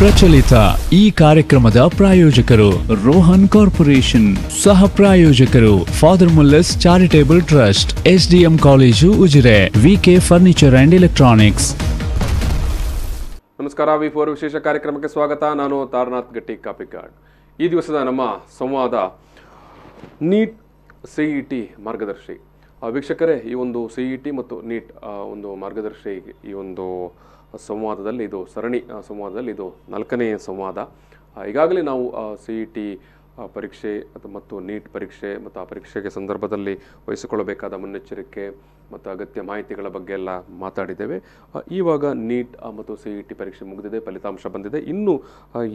ಪ್ರಚಲಿತ ಈ ಕಾರ್ಯಕ್ರಮದ ಪ್ರಾಯೋಜಕರು ರೋಹನ್ ಕಾರ್ಪೊರೇಷನ್. ಸಹ ಪ್ರಾಯೋಜಕರು father Muller's charitable trust, SDM college Ujire, VK furniture and electronics. ನಮಸ್ಕಾರ, ವಿ ಫೋರ್ ವಿಶೇಷ ಕಾರ್ಯಕ್ರಮಕ್ಕೆ ಸ್ವಾಗತ. ನಾನು ತಾರನಾಥ್ ಗಟ್ಟಿ, ಕಾಪಿಕಾಡ್. ಈ ದಿವಸದ ನಮ್ಮ ಸಂವಾದ ನೀಟ್ ಸಿ ಇ ಟಿ ಮಾರ್ಗದರ್ಶಿ. ವೀಕ್ಷಕರೇ, ಈ ಒಂದು ಸಿ ಇ ಟಿ ಮತ್ತು ನೀಟ್ ಒಂದು ಮಾರ್ಗದರ್ಶಿ ಈ ಒಂದು ಸಂವಾದದಲ್ಲಿ ಇದು ಸರಣಿ ಸಂವಾದದಲ್ಲಿ ಇದು ನಾಲ್ಕನೇ ಸಂವಾದ. ಈಗಾಗಲೇ ನಾವು ಸಿ ಇ ಟಿ ಪರೀಕ್ಷೆ ಮತ್ತು ನೀಟ್ ಪರೀಕ್ಷೆ ಮತ್ತು ಆ ಪರೀಕ್ಷೆಗೆ ಸಂದರ್ಭದಲ್ಲಿ ವಹಿಸಿಕೊಳ್ಳಬೇಕಾದ ಮುನ್ನೆಚ್ಚರಿಕೆ ಮತ್ತು ಅಗತ್ಯ ಮಾಹಿತಿಗಳ ಬಗ್ಗೆ ಎಲ್ಲ ಮಾತಾಡಿದ್ದೇವೆ. ಈವಾಗ ನೀಟ್ ಮತ್ತು ಸಿ ಇ ಟಿ ಪರೀಕ್ಷೆ ಮುಗಿದಿದೆ, ಫಲಿತಾಂಶ ಬಂದಿದೆ. ಇನ್ನೂ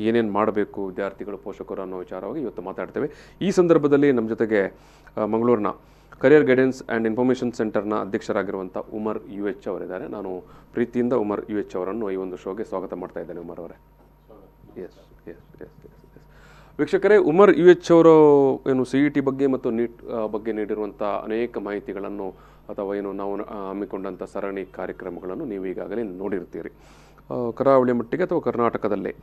ಏನೇನು ಮಾಡಬೇಕು ವಿದ್ಯಾರ್ಥಿಗಳು, ಪೋಷಕರು ಅನ್ನೋ ವಿಚಾರವಾಗಿ ಇವತ್ತು ಮಾತಾಡ್ತೇವೆ. ಈ ಸಂದರ್ಭದಲ್ಲಿ ನಮ್ಮ ಜೊತೆಗೆ ಮಂಗಳೂರಿನ ಕರಿಯರ್ ಗೈಡೆನ್ಸ್ ಆ್ಯಂಡ್ ಇನ್ಫಾರ್ಮೇಷನ್ ಸೆಂಟರ್ನ ಅಧ್ಯಕ್ಷರಾಗಿರುವಂಥ ಉಮರ್ ಯು ಎಚ್ ಅವರಿದ್ದಾರೆ. ನಾನು ಪ್ರೀತಿಯಿಂದ ಉಮರ್ ಯು ಎಚ್ ಅವರನ್ನು ಈ ಒಂದು ಶೋಗೆ ಸ್ವಾಗತ ಮಾಡ್ತಾ ಇದ್ದೇನೆ ಉಮರ್ ಅವರೇ. ಎಸ್ ಎಸ್ ಎಸ್ ಎಸ್ ವೀಕ್ಷಕರೇ, ಉಮರ್ ಯು ಎಚ್ ಅವರು ಏನು ಸಿ ಇ ಟಿ ಬಗ್ಗೆ ಮತ್ತು ನೀಟ್ ಬಗ್ಗೆ ನೀಡಿರುವಂಥ ಅನೇಕ ಮಾಹಿತಿಗಳನ್ನು ಅಥವಾ ಏನು ನಾವು ಹಮ್ಮಿಕೊಂಡಂಥ ಸರಣಿ ಕಾರ್ಯಕ್ರಮಗಳನ್ನು ನೀವು ಈಗಾಗಲೇ ನೋಡಿರ್ತೀರಿ ಕರಾವಳಿ ಮಟ್ಟಿಗೆ ಅಥವಾ ಕರ್ನಾಟಕದಲ್ಲೇ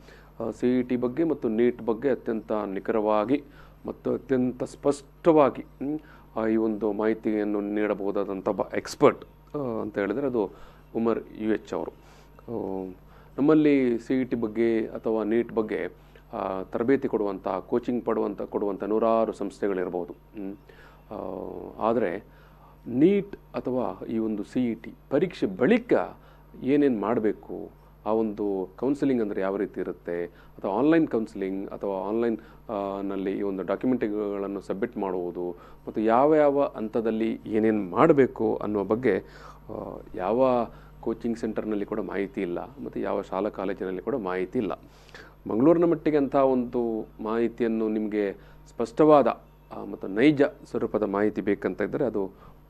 ಸಿ ಇ ಟಿ ಬಗ್ಗೆ ಮತ್ತು ನೀಟ್ ಬಗ್ಗೆ ಅತ್ಯಂತ ನಿಖರವಾಗಿ ಮತ್ತು ಅತ್ಯಂತ ಸ್ಪಷ್ಟವಾಗಿ ಈ ಒಂದು ಮಾಹಿತಿಯನ್ನು ನೀಡಬಹುದಾದಂಥ ಒಬ್ಬ ಎಕ್ಸ್ಪರ್ಟ್ ಅಂತ ಹೇಳಿದರೆ ಅದು ಉಮರ್ ಯು ಎಚ್ ಅವರು. ನಮ್ಮಲ್ಲಿ ಸಿ ಇ ಟಿ ಬಗ್ಗೆ ಅಥವಾ ನೀಟ್ ಬಗ್ಗೆ ತರಬೇತಿ ಕೊಡುವಂಥ ಕೋಚಿಂಗ್ ಪಡುವಂಥ ಕೊಡುವಂಥ ನೂರಾರು ಸಂಸ್ಥೆಗಳಿರ್ಬೋದು. ಆದರೆ ನೀಟ್ ಅಥವಾ ಈ ಒಂದು ಸಿ ಇ ಟಿ ಪರೀಕ್ಷೆ ಬಳಿಕ ಏನೇನು ಮಾಡಬೇಕು ಆ ಒಂದು ಕೌನ್ಸಿಲಿಂಗ್ ಅಂದರೆ ಯಾವ ರೀತಿ ಇರುತ್ತೆ? ಅಥವಾ ಆನ್ಲೈನ್ ಕೌನ್ಸಿಲಿಂಗ್ ಅಥವಾ ಆನ್ಲೈನ್ನಲ್ಲಿ ಈ ಒಂದು ಡಾಕ್ಯುಮೆಂಟ್ಗಳನ್ನು ಸಬ್ಮಿಟ್ ಮಾಡುವುದು ಮತ್ತು ಯಾವ ಯಾವ ಹಂತದಲ್ಲಿ ಏನೇನು ಮಾಡಬೇಕು ಅನ್ನುವ ಬಗ್ಗೆ ಯಾವ ಕೋಚಿಂಗ್ ಸೆಂಟರ್ನಲ್ಲಿ ಕೂಡ ಮಾಹಿತಿ ಇಲ್ಲ ಮತ್ತು ಯಾವ ಶಾಲಾ ಕಾಲೇಜಿನಲ್ಲಿ ಕೂಡ ಮಾಹಿತಿ ಇಲ್ಲ. ಮಂಗಳೂರಿನ ಮಟ್ಟಿಗೆ ಅಂಥ ಒಂದು ಮಾಹಿತಿಯನ್ನು ನಿಮಗೆ ಸ್ಪಷ್ಟವಾದ ಮತ್ತು ನೈಜ ಸ್ವರೂಪದ ಮಾಹಿತಿ ಬೇಕಂತ ಇದ್ದರೆ ಅದು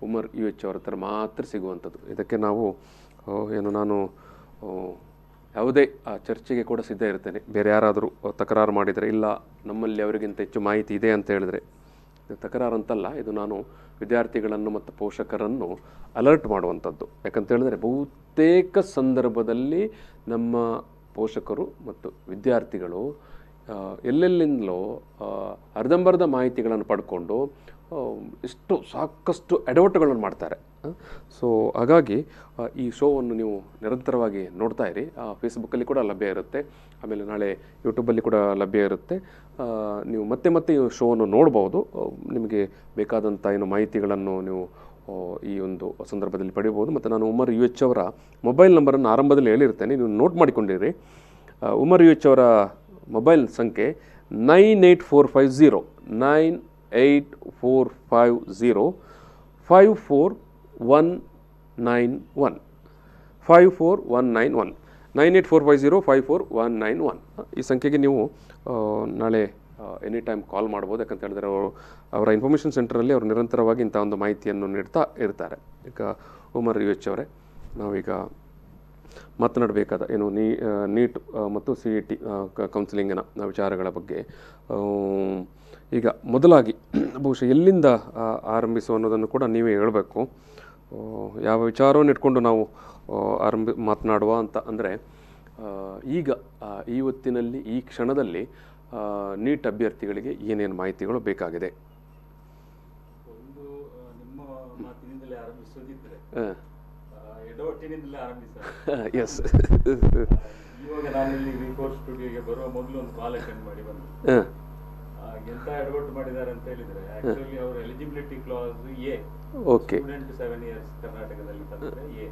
ಉಮರ್ ಯು ಎಚ್ ಅವರ ಹತ್ರ ಮಾತ್ರ ಸಿಗುವಂಥದ್ದು. ಇದಕ್ಕೆ ನಾವು ಏನು ನಾನು ಯಾವುದೇ ಆ, ಚರ್ಚೆಗೆ ಕೂಡ ಸಿದ್ಧ ಇರ್ತೇನೆ ಬೇರೆ ಯಾರಾದರೂ ತಕರಾರು ಮಾಡಿದರೆ ಇಲ್ಲ ನಮ್ಮಲ್ಲಿ ಅವರಿಗಿಂತ ಹೆಚ್ಚು ಮಾಹಿತಿ ಇದೆ ಅಂತ ಹೇಳಿದರೆ ಇದು ತಕರಾರು ಅಂತಲ್ಲ ಇದು ನಾನು ವಿದ್ಯಾರ್ಥಿಗಳನ್ನು ಮತ್ತು ಪೋಷಕರನ್ನು ಅಲರ್ಟ್ ಮಾಡುವಂಥದ್ದು. ಯಾಕಂತೇಳಿದರೆ ಬಹುತೇಕ ಸಂದರ್ಭದಲ್ಲಿ ನಮ್ಮ ಪೋಷಕರು ಮತ್ತು ವಿದ್ಯಾರ್ಥಿಗಳು ಎಲ್ಲೆಲ್ಲಿಂದಲೋ ಅರ್ಧಂಬರ್ಧ ಮಾಹಿತಿಗಳನ್ನು ಪಡ್ಕೊಂಡು ಎಷ್ಟು ಸಾಕಷ್ಟು ಎಡವಟ್ಟುಗಳನ್ನು ಮಾಡ್ತಾರೆ. ಸೊ ಹಾಗಾಗಿ ಈ ಶೋವನ್ನು ನೀವು ನಿರಂತರವಾಗಿ ನೋಡ್ತಾ ಇರಿ. ಫೇಸ್ಬುಕ್ಕಲ್ಲಿ ಕೂಡ ಲಭ್ಯ ಇರುತ್ತೆ. ಆಮೇಲೆ ನಾಳೆ ಯೂಟ್ಯೂಬಲ್ಲಿ ಕೂಡ ಲಭ್ಯ ಇರುತ್ತೆ. ನೀವು ಮತ್ತೆ ಮತ್ತೆ ಈ ಶೋವನ್ನು ನೋಡ್ಬೋದು. ನಿಮಗೆ ಬೇಕಾದಂಥ ಏನು ಮಾಹಿತಿಗಳನ್ನು ನೀವು ಈ ಒಂದು ಸಂದರ್ಭದಲ್ಲಿ ಪಡೆಯಬಹುದು. ಮತ್ತು ನಾನು ಉಮರ್ ಯು ಎಚ್ ಅವರ ಮೊಬೈಲ್ ನಂಬರನ್ನು ಆರಂಭದಲ್ಲಿ ಹೇಳಿರ್ತೇನೆ. ನೀವು ನೋಟ್ ಮಾಡಿಕೊಂಡಿರಿ. ಉಮರ್ ಯು ಎಚ್ ಅವರ ಮೊಬೈಲ್ ಸಂಖ್ಯೆ nine eight four five zero nine eight four five zero five four one nine one five four one nine one nine eight four five zero five four one nine one ಈ ಸಂಖ್ಯೆಗೆ ನೀವು ನಾಳೆ any time call ಮಾಡ್ಬೋದು. ಯಾಕಂತ ಹೇಳಿದ್ರೆ ಅವರು, ಅವರ information ಸೆಂಟರಲ್ಲಿ ಅವರು ನಿರಂತರವಾಗಿ ಇಂಥ ಒಂದು ಮಾಹಿತಿಯನ್ನು ನೀಡ್ತಾ ಇರ್ತಾರೆ. ಈಗ ಉಮರ್ ಯು ಎಚ್ ಅವರೇ, ನಾವೀಗ ಮಾತನಾಡಬೇಕಾದ ಏನು ನೀ ನೀಟ್ ಮತ್ತು ಸಿ ಇ ಟಿ ಕೌನ್ಸಿಲಿಂಗಿನ ವಿಚಾರಗಳ ಬಗ್ಗೆ ಈಗ ಮೊದಲಾಗಿ, ಬಹುಶಃ ಎಲ್ಲಿಂದ ಆರಂಭಿಸು ಅನ್ನೋದನ್ನು ಕೂಡ ನೀವೇ ಹೇಳಬೇಕು. ಯಾವ ವಿಚಾರವನ್ನು ಇಟ್ಕೊಂಡು ನಾವು ಆರಂಭ ಮಾತನಾಡುವ ಅಂತ ಅಂದರೆ ಈಗ ಈ ಹೊತ್ತಿನಲ್ಲಿ ಈ ಕ್ಷಣದಲ್ಲಿ ನೀಟ್ ಅಭ್ಯರ್ಥಿಗಳಿಗೆ ಏನೇನು ಮಾಹಿತಿಗಳು ಬೇಕಾಗಿದೆ? ಒಂದು ನಿಮ್ಮ ಮಾತಿನಿಂದಲೇ ಆರಂಭಿಸೋದಿದ್ರೆ ಆ, ಆ, ಎಡವಟ್ಟಿನಿಂದಲೇ ಆರಂಭಿಸ. ಎಸ್ ಇವಾಗ ನಾನಿಲ್ಲಿ ರಿಪೋರ್ಟ್ ಸ್ಟುಡಿಯೋಗೆ ಬರುವ ಮೊದಲು ಒಂದು ಕಾಲ್ ಅಟೆಂಡ್ ಮಾಡಿ ಬಂದೆ. ಎಂತ ಎಡವಟ್ಟು ಮಾಡಿದ್ದಾರೆ ಅಂತ ಹೇಳಿದ್ರೆ ಆಕ್ಚುಲಿ ಅವರ eligibility class A okay student seven years ಕರ್ನಾಟಕದಲ್ಲಿ ತಂದ್ರೆ ಎ.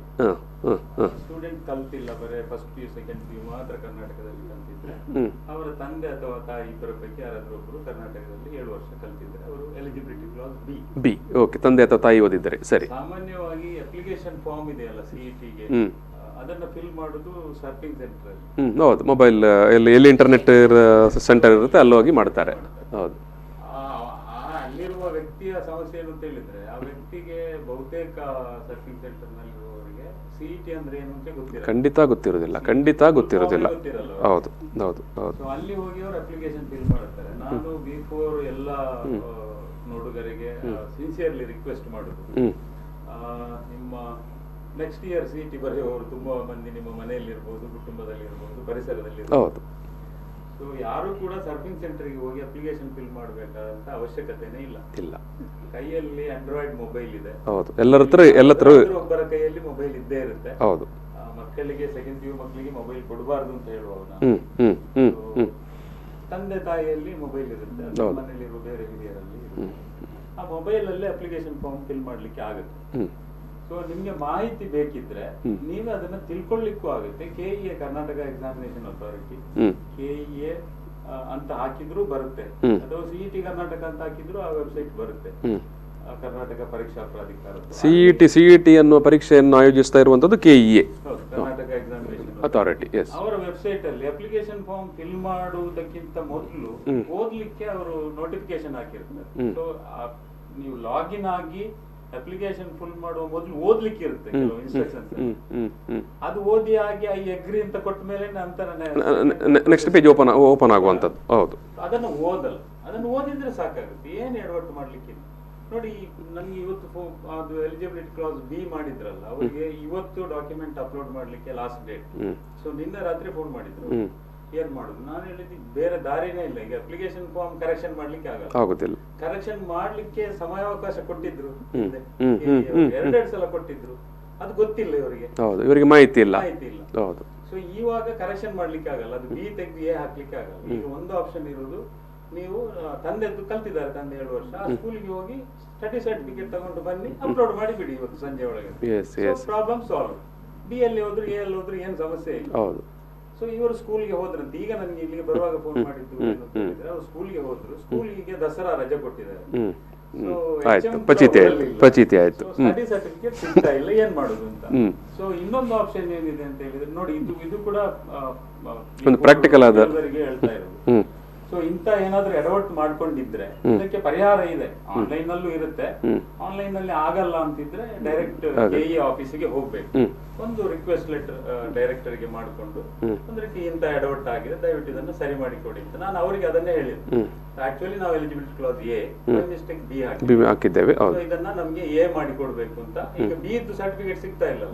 ಸ್ಟೂಡೆಂಟ್ ಕಲ್ತಿಲ್ಲ ಬರೇ first P U second P U ಮಾತ್ರ ಕರ್ನಾಟಕದಲ್ಲಿ ಕಲ್ತಿದ್ರೆ ಅವರ ತಂದೆ ಅಥವಾ ತಾಯಿ ಇಬ್ಬರ ಪೈಕಿ ಯಾರಾದ್ರೂ ಒಬ್ಬರು ಕರ್ನಾಟಕದಲ್ಲಿ ಏಳು ವರ್ಷ ಕಲ್ತಿದ್ರೆ ಅವರು eligibility class B. B okay ತಂದೆ ಅಥವಾ ತಾಯಿ ಓದಿದ್ದಾರೆ ಸರಿ. ಸಾಮಾನ್ಯವಾಗಿ ಅಪ್ಲಿಕೇಶನ್ ಫಾರ್ಮ್ ಇದೆಯಲ್ಲ ಸಿ ಹ್ಞೂ ಹೌದು. ಮೊಬೈಲ್ ಎಲ್ಲಿ ಎಲ್ಲಿ ಇಂಟರ್ನೆಟ್ ಸೆಂಟರ್ ಇರುತ್ತೆ ಅಲ್ಲಿ ಹೋಗಿ ಮಾಡ್ತಾರೆ. ಹೌದು. ಅಲ್ಲಿರುವ ವ್ಯಕ್ತಿಯ ಸಮಸ್ಯೆ ಏನು ಅಂತ ಹೇಳಿದ್ರೆ ಆ ವ್ಯಕ್ತಿಗೆ ಬಹುತೇಕ ಸರ್ಫಿಂಗ್ ಸೆಂಟರ್ ನಲ್ಲಿರುವವರಿಗೆ ಸಿ ಟಿ ಅಂದ್ರೆ ಏನು ಅಂತ ಗೊತ್ತಿಲ್ಲ ಖಂಡಿತ ಗೊತ್ತಿರೋದಿಲ್ಲ ಖಂಡಿತ ಗೊತ್ತಿರೋದಿಲ್ಲ ಹೌದು ಹೌದು ಹೌದು. ಅಲ್ಲಿ ಹೋಗಿ ಅವರು ಅಪ್ಲಿಕೇಶನ್ ಫಿಲ್ ಮಾಡ್ತಾರೆ. ನಾನು ಬಿಫೋರ್ ಎಲ್ಲ ನೋಡುಗರಿಗೆ ಸಿನ್ಸಿಯರ್ಲಿ ರಿಕ್ವೆಸ್ಟ್ ಮಾಡುದು. ನಿಮ್ಮ ನೆಕ್ಸ್ಟ್ ಇಯರ್ ಸಿ ಟಿ ಬರೆಯುವವರು ತುಂಬಾ ಮಂದಿ ನಿಮ್ಮ ಮನೆಯಲ್ಲಿ ಇರಬಹುದು ಕುಟುಂಬದಲ್ಲಿ ಇರಬಹುದು ಪರಿಸರದಲ್ಲಿ ಹೌದು. ಸೊ ಯಾರು ಕೂಡ ಸರ್ಫಿಂಗ್ ಸೆಂಟರ್ಗೆ ಹೋಗಿ ಅಪ್ಲಿಕೇಶನ್ ಫಿಲ್ ಮಾಡಬೇಕಾದಂತ ಅವಶ್ಯಕತೆನೇ ಇಲ್ಲ. ಇಲ್ಲ. ಕೈಯಲ್ಲಿ ಆಂಡ್ರಾಯ್ಡ್ ಮೊಬೈಲ್ ಇದೆ. ಹೌದು. ಎಲ್ಲರ ಹತ್ರ ಎಲ್ಲ ಹತ್ರ ಒಬ್ಬರ ಕೈಯಲ್ಲಿ ಮೊಬೈಲ್ ಇದ್ದೇ ಇರುತ್ತೆ. ಹೌದು. ಆ, ಮಕ್ಕಳಿಗೆ ಸೆಕೆಂಡ್ ಯು ಮಕ್ಕಳಿಗೆ ಮೊಬೈಲ್ ಕೊಡಬಾರ್ದು ಅಂತ ಹೇಳುವಾಗ ತಂದೆ ತಾಯಿಯಲ್ಲಿ ಮೊಬೈಲ್ ಇರುತ್ತೆ. ಮನೆಯಲ್ಲಿರುವ ಬೇರೆ ಹಿರಿಯರಲ್ಲಿ ಆ ಮೊಬೈಲ್ ಅಲ್ಲೇ ಅಪ್ಲಿಕೇಶನ್ ಫಾರ್ಮ್ ಫಿಲ್ ಮಾಡ್ಲಿಕ್ಕೆ ಆಗುತ್ತೆ. ಸೊ ನಿಮ್ಗೆ ಮಾಹಿತಿ ಬೇಕಿದ್ರೆ. ನೀವೇ ಅದನ್ನ ತಿಳ್ಕೊಳ್ಳಿಕ್ಕೂ ಆಗುತ್ತೆ. KEA Karnataka examination authority KEA ಅಂತ ಹಾಕಿದ್ರು ಬರುತ್ತೆ. ಅಥವಾ ಸಿಇಟಿ ಕರ್ನಾಟಕ ಅಂತ ಹಾಕಿದ್ರು ಆ ವೆಬ್ಸೈಟ್ ಬರುತ್ತೆ. ಕರ್ನಾಟಕ ಪರೀಕ್ಷಾ ಪ್ರಾಧಿಕಾರ ಸಿಇಟಿ ಸಿಇಟಿ ಅನ್ನುವ ಪರೀಕ್ಷೆಯನ್ನು ಆಯೋಜಿಸ್ತಾ ಇರುವಂತದ್ದು ಕೆಇಎ ಹೌದು, ಕರ್ನಾಟಕ ಎಕ್ಸಾಮಿನೇಷನ್ ಅಥಾರಿಟಿ ಎಸ್ ಅವರ ವೆಬ್ಸೈಟ್ ಅಲ್ಲಿ ಅಪ್ಲಿಕೇಶನ್ ಫಾರ್ಮ್ ಫಿಲ್ ಮಾಡುವುದಕ್ಕಿಂತ ಮೊದಲು. ಓದ್ಲಿಕ್ಕೆ ಅವರು ನೋಟಿಫಿಕೇಶನ್ ಹಾಕಿರ್ತಾರೆ. ಸೊ ನೀವು ಲಾಗಿನ್ ಆಗಿ ಅಪ್ಲಿಕೇಶನ್ ಫುಲ್ ಮಾಡುವ ಮೊದಲು ಓದ್ಲಿಕ್ಕೆ ಇರುತ್ತೆ ಕೆಲವು ಇನ್ಸ್ಟ್ರಕ್ಷನ್ಸ್ ಅದು ಓದಿ ಆಗಿ ಐ ಅಗ್ರಿ ಅಂತ ಕೊಟ್ಟ ಮೇಲೆ ನಂತರ ನೆಕ್ಸ್ಟ್ ಪೇಜ್ ಓಪನ್ ಓಪನ್ ಆಗುವಂತದ್ದು ಹೌದು. ಅದನ್ನು ಓದಲ್ಲ. ಅದನ್ನು ಓದಿದ್ರೆ ಸಾಕಾಗುತ್ತೆ. ಏನು ಎಡವಟ್ಟು ಮಾಡ್ಲಿಕ್ಕೆ? ನೋಡಿ ನನಗೆ ಇವತ್ತು ಅದು ಎಲಿಜಿಬಿಲಿಟಿ ಕ್ಲಾಸ್ ಬಿ ಮಾಡಿದ್ರಲ್ಲ ಅವರಿಗೆ ಇವತ್ತು ಡಾಕ್ಯುಮೆಂಟ್ ಅಪ್ಲೋಡ್ ಮಾಡ್ಲಿಕ್ಕೆ ಲಾಸ್ಟ್ ಡೇಟ್ ಸೊ ನಿನ್ನೆ ರಾತ್ರಿ ಫೋನ್ ಮಾಡಿದ್ರು. ಏನ್ ಮಾಡುದು. ನಾನು ಹೇಳಿದ್ದು ಬೇರೆ ದಾರಿನೇ ಇಲ್ಲ. ಈಗ ಅಪ್ಲಿಕೇಶನ್ ಫಾರ್ಮ್ ಕರೆಕ್ಷನ್ ಮಾಡ್ಲಿಕ್ಕೆ ಆಗಲ್ಲ. ಆಗುದಿಲ್ಲ. ಕರೆಕ್ಷನ್ ಮಾಡ್ಲಿಕ್ಕೆ ಸಮಯಾವಕಾಶ ಕೊಟ್ಟಿದ್ರು. ಎರಡೆರಡು ಸಲ ಕೊಟ್ಟಿದ್ರು. ಅದು ಗೊತ್ತಿಲ್ಲ ಇವರಿಗೆ. ಹೌದು ಇವರಿಗೆ ಮಾಹಿತಿ ಇಲ್ಲ. ಮಾಹಿತಿ ಇಲ್ಲ. ಹೌದು. ಸೊ ಇವಾಗ ಕರೆಕ್ಷನ್ ಮಾಡ್ಲಿಕ್ಕೆ ಆಗಲ್ಲ. ಅದು ಬಿ ತೆಗೆದು ಎ ಹಾಕ್ಲಿಕ್ಕೆ ಆಗಲ್ಲ. ಈಗ ಒಂದು ಆಪ್ಷನ್ ಇರೋದು ನೀವು ತಂದೆದ್ದು ಕಲ್ತಿದ್ದಾರೆ ತಂದೆ ಎರಡು ವರ್ಷ. ಆ ಸ್ಕೂಲಿಗೆ ಹೋಗಿ ಸ್ಟಡಿ ಸರ್ಟಿಫಿಕೇಟ್ ತಗೊಂಡು ಬನ್ನಿ. ಅಪ್ಲೋಡ್ ಮಾಡಿ ಬಿಡಿ ಇವತ್ತು ಸಂಜೆ ಒಳಗೆ. ಪ್ರಾಬ್ಲಮ್ ಸಾಲ್ವ್ ಬಿ ಅಲ್ಲಿ ಹೋದ್ರು ಎ ಅಲ್ಲಿ ಹೋದ್ರು ಏನು ಸಮಸ್ಯೆ ಇಲ್ಲ. ಹೌದು. ಸೊ ಇವರು ಸ್ಕೂಲ್ಗೆ ಹೋದ್ರಂತೆ. ಈಗ ನನಗೆ ಇಲ್ಲಿಗೆ ಬರುವಾಗ ಫೋನ್ ಮಾಡಿದ್ದು ಅವ್ರು ಸ್ಕೂಲ್ಗೆ ಹೋದ್ರು. ಸ್ಕೂಲಿಗೆ ದಸರಾ ರಜೆ ಕೊಟ್ಟಿದ್ದಾರೆ. ಆಯ್ತು. ಪಚೀತಿ ಆಯ್ತು. ಪಚೀತಿ ಆಯ್ತು. ಹ್ಮ್. study ಸಿಗ್ತಾ ಇಲ್ಲ. ಏನ್ ಮಾಡುದು ಅಂತ. ಸೊ ಇನ್ನೊಂದು ಆಪ್ಷನ್ ಏನಿದೆ ಅಂತ ಹೇಳಿದ್ರೆ ನೋಡಿ ಇದು ಇದು ಕೂಡ ಒಂದು practical ಆದ- ಹೇಳ್ತಾ ಇರೋದು. ಸೊ ಇಂತ ಏನಾದ್ರೂ ಎಡವಟ್ಟು ಮಾಡ್ಕೊಂಡಿದ್ರೆ ಇದಕ್ಕೆ ಪರಿಹಾರ ಇದೆ. ಆನ್ಲೈನ್ ನಲ್ಲೂ ಇರುತ್ತೆ. ಆನ್ಲೈನ್ನಲ್ಲಿ ಆಗಲ್ಲ ಅಂತಿದ್ರೆ ಡೈರೆಕ್ಟ್. ಕೆಇ ಆಫೀಸಿಗೆ ಹೋಗ್ಬೇಕು. ಒಂದು ರಿಕ್ವೆಸ್ಟ್ ಲೆಟರ್ ಡೈರೆಕ್ಟರ್ಗೆ ಮಾಡಿಕೊಂಡು ಅಂದ್ರೆ ಇಂತ ಎಡವಟ್ಟು ಆಗಿದೆ ದಯವಿಟ್ಟು ಇದನ್ನ ಸರಿ ಮಾಡಿ ಕೊಡಿ ಅಂತ ನಾನು ಅವರಿಗೆ ಅದನ್ನೇ ಹೇಳಿದ್ದೆ. ಆಕ್ಚುಲಿ ನಾವು eligibility class A mistake B hockey B ಹಾಕಿದ್ದೇವೆ ಇದನ್ನ ನಮ್ಗೆ ಎ ಮಾಡಿ ಕೊಡ್ಬೇಕು ಅಂತ. ಈಗ ಬಿ ಇದ್ದು ಸರ್ಟಿಫಿಕೇಟ್ ಸಿಗ್ತಾ ಇಲ್ಲ.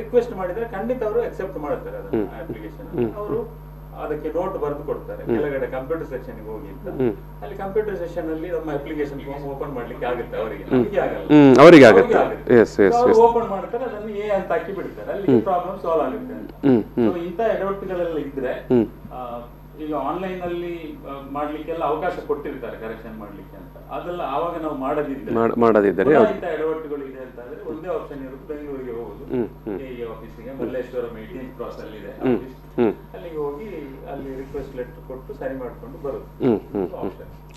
ರಿಕ್ವೆಸ್ಟ್ ಮಾಡಿದ್ರೆ ಖಂಡಿತ ಅವರು ಅಕ್ಸೆಪ್ಟ್ ಮಾಡ್ತಾರೆ ಅದನ್ನ ಅಪ್ಲಿಕೇಶನ್ ಅವರು ಅದಕ್ಕೆ ನೋಟ್ ಬರೆದು ಕೊಡ್ತಾರೆ. ಕೆಳಗಡೆ ಕಂಪ್ಯೂಟರ್ ಸೆಕ್ಷನ್ ಹೋಗಿ ಅಂತ. ಅಲ್ಲಿ ಕಂಪ್ಯೂಟರ್ ಸೆಕ್ಷನ್ ಅಲ್ಲಿ ನಮ್ಮ ಅಪ್ಲಿಕೇಶನ್ ಫಾರ್ಮ್ ಓಪನ್ ಮಾಡ್ಲಿಕ್ಕೆ ಆಗುತ್ತೆ ಅವರಿಗೆ. ನಮಗೆ ಆಗಲ್ಲ. ಅವರಿಗೆ ಆಗುತ್ತೆ. ಎಸ್ ಎಸ್ ಎಸ್ ಓಪನ್ ಮಾಡ್ತಾರೆ ಅದನ್ನ ಎ ಅಂತ ಹಾಕಿ ಬಿಡ್ತಾರೆ. ಅಲ್ಲಿ ಪ್ರಾಬ್ಲಮ್ ಸಾಲ್ವ್ ಆಗುತ್ತೆ ಅಂತ. ಸೊ ಇಂಥ ಎಡವಟ್ಟುಗಳೆಲ್ಲ ಇದ್ರೆ ಈಗ ಆನ್ಲೈನ್ ಅಲ್ಲಿ ಮಾಡ್ಲಿಕ್ಕೆಲ್ಲ ಅವಕಾಶ ಕೊಟ್ಟಿರ್ತಾರೆ ಕರೆಕ್ಷನ್ ಮಾಡ್ಲಿಕ್ಕೆ ಅಂತ. ಅದೆಲ್ಲ ಆವಾಗ ನಾವು ಮಾಡದಿದ್ದೆ ಮಾಡ್- ಮಾಡದಿದ್ದರೆ ಇಂಥ ಎಡವಟ್ಟುಗಳು ಇದೆ ಅಂತ ಒಂದೇ ಆಪ್ಷನ್ ಇರುತ್ತೆ. ಬೆಂಗಳೂರಿಗೆ ಹೋಗುದು. ಎ ಆಫೀಸಿಗೆ ಮಲ್ಲೇಶ್ವರಂ ಏಟೀನ್ ಕ್ರಾಸ್ ಅಲ್ಲಿ ಇದೆ. ಅಲ್ಲಿಗೆ ಹೋಗಿ ಅಲ್ಲಿ ರಿಕ್ವೆಸ್ಟ್ ಲೆಟರ್ ಕೊಟ್ಟು ಸರಿ ಮಾಡ್ಕೊಂಡು ಬರುದು